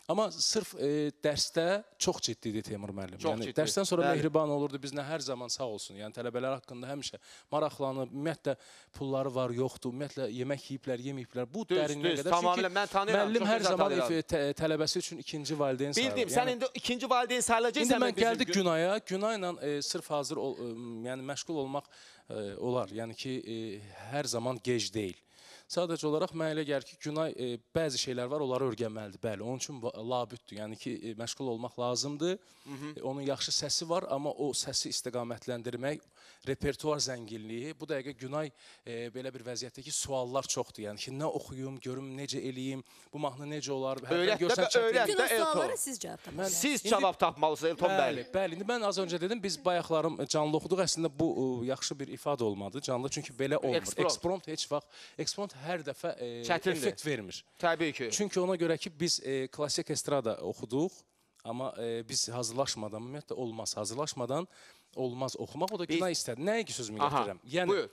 Amma sırf e, dərsdə çox ciddidir Teymur müəllim. Çox yəni ciddi, dərsdən sonra bəli. mehriban olurdu bizlə hər zaman sağ olsun. Yəni tələbələr haqqında həmişə maraqlanıb, ümumiyyətlə pulları var, yoxdur, ümumiyyətlə yemək yeyiblər, yeməyiblər. Bu Düz, dərinliyə düz, qədər. tamamilə mən tanıyıram, müəllim hər zaman tə- tələbəsi üçün ikinci valideyn sayılır. Bildim, sən indi ikinci valideyn sayılacaqsan. İndi mən gəldik Günaya. Günayla e, sırf hazır ol, e, yəni məşğul olmaq e, olar. Yəni ki, e, hər zaman gec deyil. Sadəcə olaraq mənə elə gəlir ki, Günay e, bəzi şeylər var, onları öyrənməlidir. Bəli, onun üçün labüddür. Yəni ki, e, məşğul olmaq lazımdır. E, onun yaxşı səsi var, amma o səsi istiqamətləndirmək, repertuar zənginliyi. Bu dəqiqə Günay e, belə bir vəziyyətdə ki, suallar çoxdur. Yəni ki, nə oxuyum, görüm necə eləyim, bu mahnı necə olar? Hərdən Öyrət də görsən və çətin- öyrət Bütün də o suallara Elton. siz cavab tapırsınız. Siz cavab tapmalısınız Elton bəy. Bəli, bəli. İndi mən az öncə dedim, biz bayaqlarım canlı oxuduq. Əslində bu ə, yaxşı bir ifadə olmadı canlı, çünki belə olmur. Eksprompt heç vaxt, eksprompt hər dəfə e, Çətindir. effekt vermir. Təbii ki. Çünki ona görə ki, biz e, klassik estrada oxuduq, amma e, biz hazırlaşmadan, ümumiyyətlə olmaz, hazırlaşmadan olmaz oxumaq. O da günah istədi. Nəyə ki sözümü gətirirəm? Yəni buyur.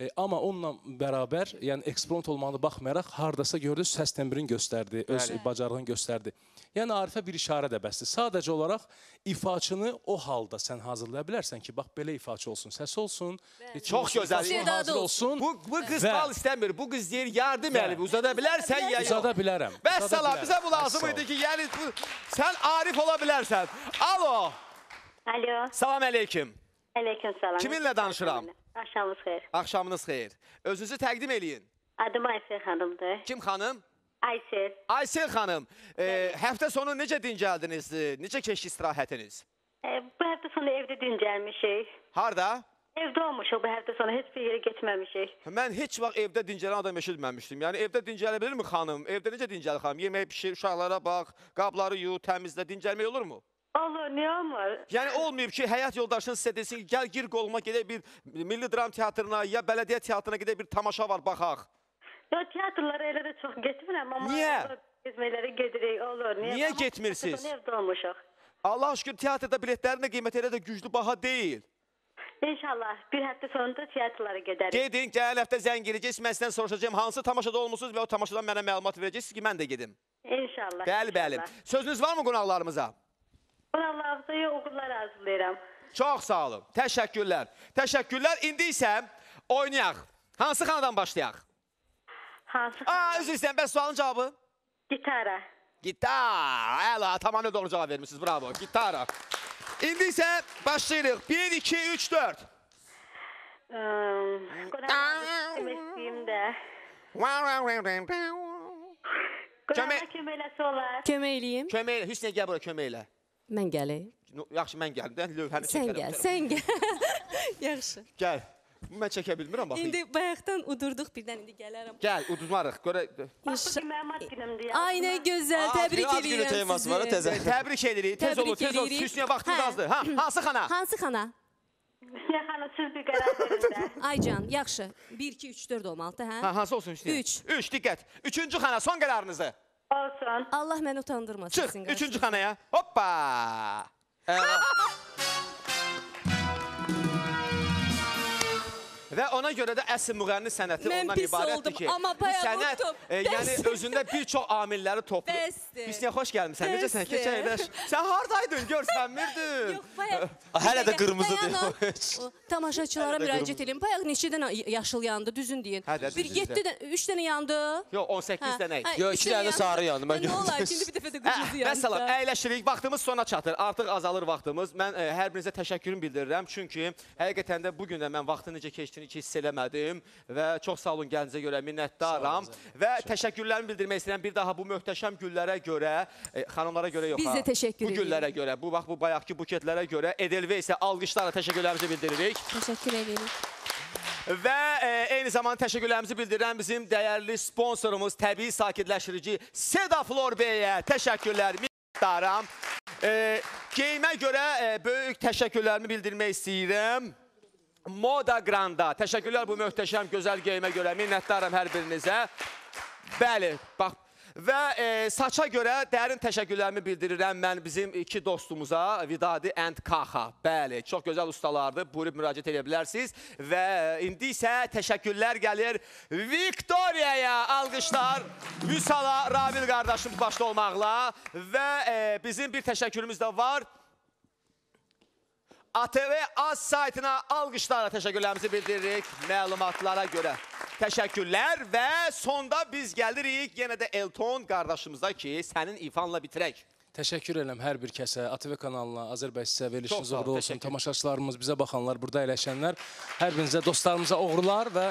E, amma onunla bərabər, yəni eksprompt olmağına baxmayaraq hardasa gördünüz səs tembrini göstərdi, öz Bəli. bacarığını göstərdi. Yəni Arifə bir işarə də bəsdir. Sadəcə olaraq ifaçını o halda sən hazırlaya bilərsən ki, bax belə ifaçı olsun, səs olsun. ritmi Çox gözəl. hazır olsun. Bu, bu qız Və- bal istəmir. Bu qız deyir yardım Və- əli uzada bilərsən ya yox. Uzada bilərəm. Bəs uzada salam, bilərəm. bizə bu lazım idi ki, yəni bu, sən Arif ola bilərsən. Alo, Alo, salam əleyküm. aleyküm salam. Kiminlə danışıram? Axşamınız xeyir. Axşamınız xeyir. Özünüzü təqdim eləyin. Adım Aysel xanımdır. Kim xanım? Aysel. Aysel xanım, e, həftə sonu necə dincəldiniz? e, Necə keçdi istirahətiniz? E, bu hafta sonu evde dincəlmişik. Harda? Evde olmuşuq bu hafta sonu. Hiçbir yere getməmişik. Mən heç vaxt evdə dincələn adam eşitməmişdim. Yəni evdə dincələ bilirmi xanım? Evdə necə dincəl xanım? Yemək bişir, uşaqlara bax, qabları yu, təmizlə, dincəlmək olurmu? Olur, niye olmur? Yəni olmayıb ki, həyat yoldaşın sizə desin ki, gəl gir qoluma gedək bir Milli Dram Teatrına ya Bələdiyyə Teatrına gedək bir tamaşa var, baxaq. Yo, tiyatrolara elə də çox getmirəm amma Niyə? Gezmələrə gedirik, olur. Niyə, Niyə getmirsiniz? Evdə olmuşuq. Allah şükür teatrda biletlərin də qiyməti elə də güclü baha deyil. İnşallah bir hafta sonunda tiyatrolara gedərik. Gedin, gələn həftə zəng edəcəksiniz, mən sizdən soruşacağam hansı tamaşada olmusunuz və o tamaşadan mənə məlumat verəcəksiniz ki, mən də gedim. İnşallah. Bəli, bəli. Sözünüz varmı qonaqlarımıza? Qonaqlarımıza yoxullar arzulayıram. Çox sağ olun. Təşəkkürlər. Təşəkkürlər. İndi isə oynayaq. Hansı xanadan başlayaq? Hansı Aa, üzr istəyirəm. Bəs sualın cavabı? Gitara. Gitar. Əla, tamamilə doğru cavab vermişsiniz. Bravo. Gitara. İndi isə başlayırıq. 1, 2, 3, 4. Hmm, Qonaqlarımıza demək istəyim də. Qonaqlar köməkləsi olar. Kömək eləyim. Kömək elə. Hüsnə gəl bura, kömək elə. Mən gələyim. Yaxşı, mən gəldim. Dən lövhəni Sən çəkərəm. gəl, sən gəl. *laughs* Yaxşı. Gəl. Mən çəkə bilmirəm bax. İndi bayaqdan udurduq birdən indi gələrəm. Gəl, uduzmarıq. Görə Bax, mənim ad günümdür. Ay nə gözəl, təbrik ad günü edirəm teması var, sizi. təzə. Təbrik edirik. Tez olun, tez olun. Hüsnüyə vaxtınız Hə. azdır. Ha, hansı xana? Hansı xana? *laughs* Hüsniyə xanım, siz bir qərar verin də. Aycan, yaxşı. 1 2 3 4 olmalıdır, hə? Ha, hansı olsun Hüsniyə? Üç. 3, diqqət. Üçüncü xana, son qərarınızı. Olsun. Allah məni utandırmasın Çıx, üçüncü xanaya. Hoppa! Əla. *laughs* Və ona görə də əsl müğənni sənəti Mən ondan pis ibarətdir oldum, ki, amma bu bayaq sənət unutdum. e, yəni Bəsdir. özündə bir çox amilləri toplayır. Bəsdir. Hüsniyə xoş gəlmisən. Necəsən? Bəsdir. Keç əyləş. Sən hardaydın? Görsənmirdin. Yox, bayaq. Hələ də qırmızı Dayanın. deyil. O, Tamaşaçılara Hələ də müraciət edin. Bayaq neçə dənə yaşıl yandı, düzün deyin. Hə də, Bir düzün 7 dənə, 3 dənə yandı. Yox, 18 Hə, dənə. hə, Yox, üç iki dənə də yandı. sarı yandı, mən Nə olar gördüm. ki, indi bir dəfə də Hə, qırmızı yandı. Vəssalam, əyləşirik. Vaxtımız sona çatır. Artıq azalır vaxtımız. Mən e, hər birinizə təşəkkürümü bildirirəm. Çünki həqiqətən də bu gün də mən vaxtın necə keçdiyini hiss eləmədim və çox sağ olun gəldiyinizə görə minnətdaram və təşəkkürlərimi bildirmək istəyirəm bir daha bu möhtəşəm güllərə görə, e, xanımlara görə yox Biz ha. də təşəkkür Bu edirik. güllərə görə, bu bax bu bayaqki buketlərə görə Edelveysə alqışlarla təşəkkürlərimizi bildiririk. Təşəkkür edirik. Və e, eyni zamanda təşəkkürlərimizi bildirirəm bizim dəyərli sponsorumuz təbii sakitləşdirici Sedaflor Beyə təşəkkürlər minnətdaram. E, geyimə görə e, böyük təşəkkürlərimi bildirmək istəyirəm. Moda Granda. Təşəkkürlər bu möhtəşəm gözəl geyimə görə. Minnətdaram hər birinizə. Bəli, bax Və e, saça görə dərin təşəkkürlərimi bildirirəm mən bizim iki dostumuza, Vidadi and Kaxa. Bəli, çox gözəl ustalardır. Buyurub müraciət edə bilərsiniz. Və e, indi isə təşəkkürlər gəlir Viktoriyaya. Alqışlar Vüsala Rabil qardaşım başda olmaqla və e, bizim bir təşəkkürümüz də var. ATV Az saytına alqışlarla təşəkkürlərimizi bildiririk məlumatlara görə. Təşəkkürlər və sonda biz gəlirik yenə də Elton qardaşımıza ki, sənin ifanla bitirək. Təşəkkür edirəm hər bir kəsə, ATV kanalına, Azərbaycan sizə Çox verilişiniz uğurlu olsun. Tamaşaçılarımız, bizə baxanlar, burada əyləşənlər, hər birinizə, dostlarımıza uğurlar və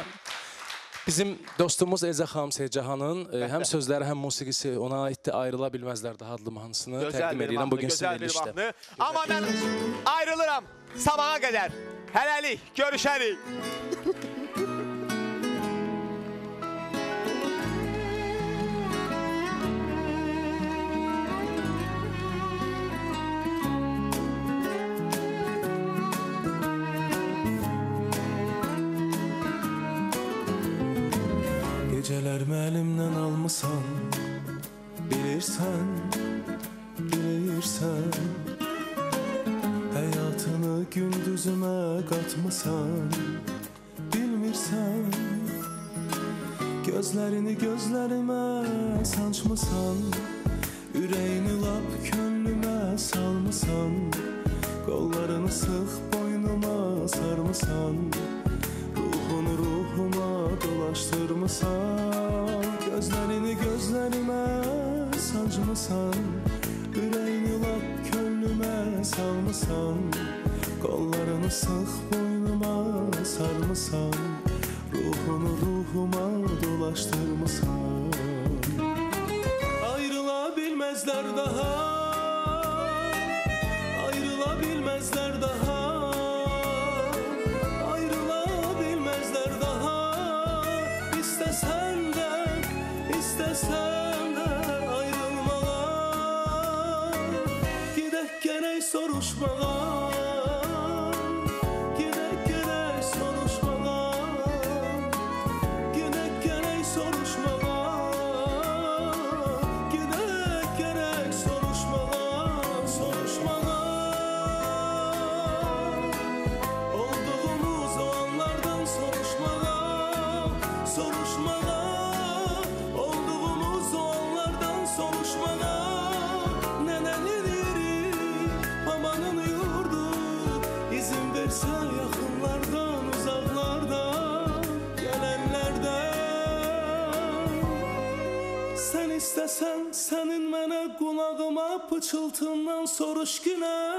bizim dostumuz Elza xanım Seycahanın e, həm sözləri, həm musiqisi ona aiddir. Ayrıla bilməzlər daha adlı mahnısını Gözəl təqdim bir edirəm mahnı, bugün sizin gözəl bir verilişdə. mahnı. Amma mən ayrılıram sabaha qədər. Hələlik, görüşərik. Qatmısan Bilmirsən Gözlərini gözlərimə sancmısan Ürəyini lap könlümə salmısan Qollarını sıx boynuma sarmısan Ruhunu ruhuma dolaştırmısan Gözlerini gözlerime sancmısan Yüreğini lap könlüme salmısan Kollarını sık boynuma sarmısan Ruhunu ruhuma dolaştırmısan Ayrıla bilmezler daha Verse yakınlardan uzaklardan Gelenlerden. Sen istesen senin mene kulağıma pıçıltından soruş gülen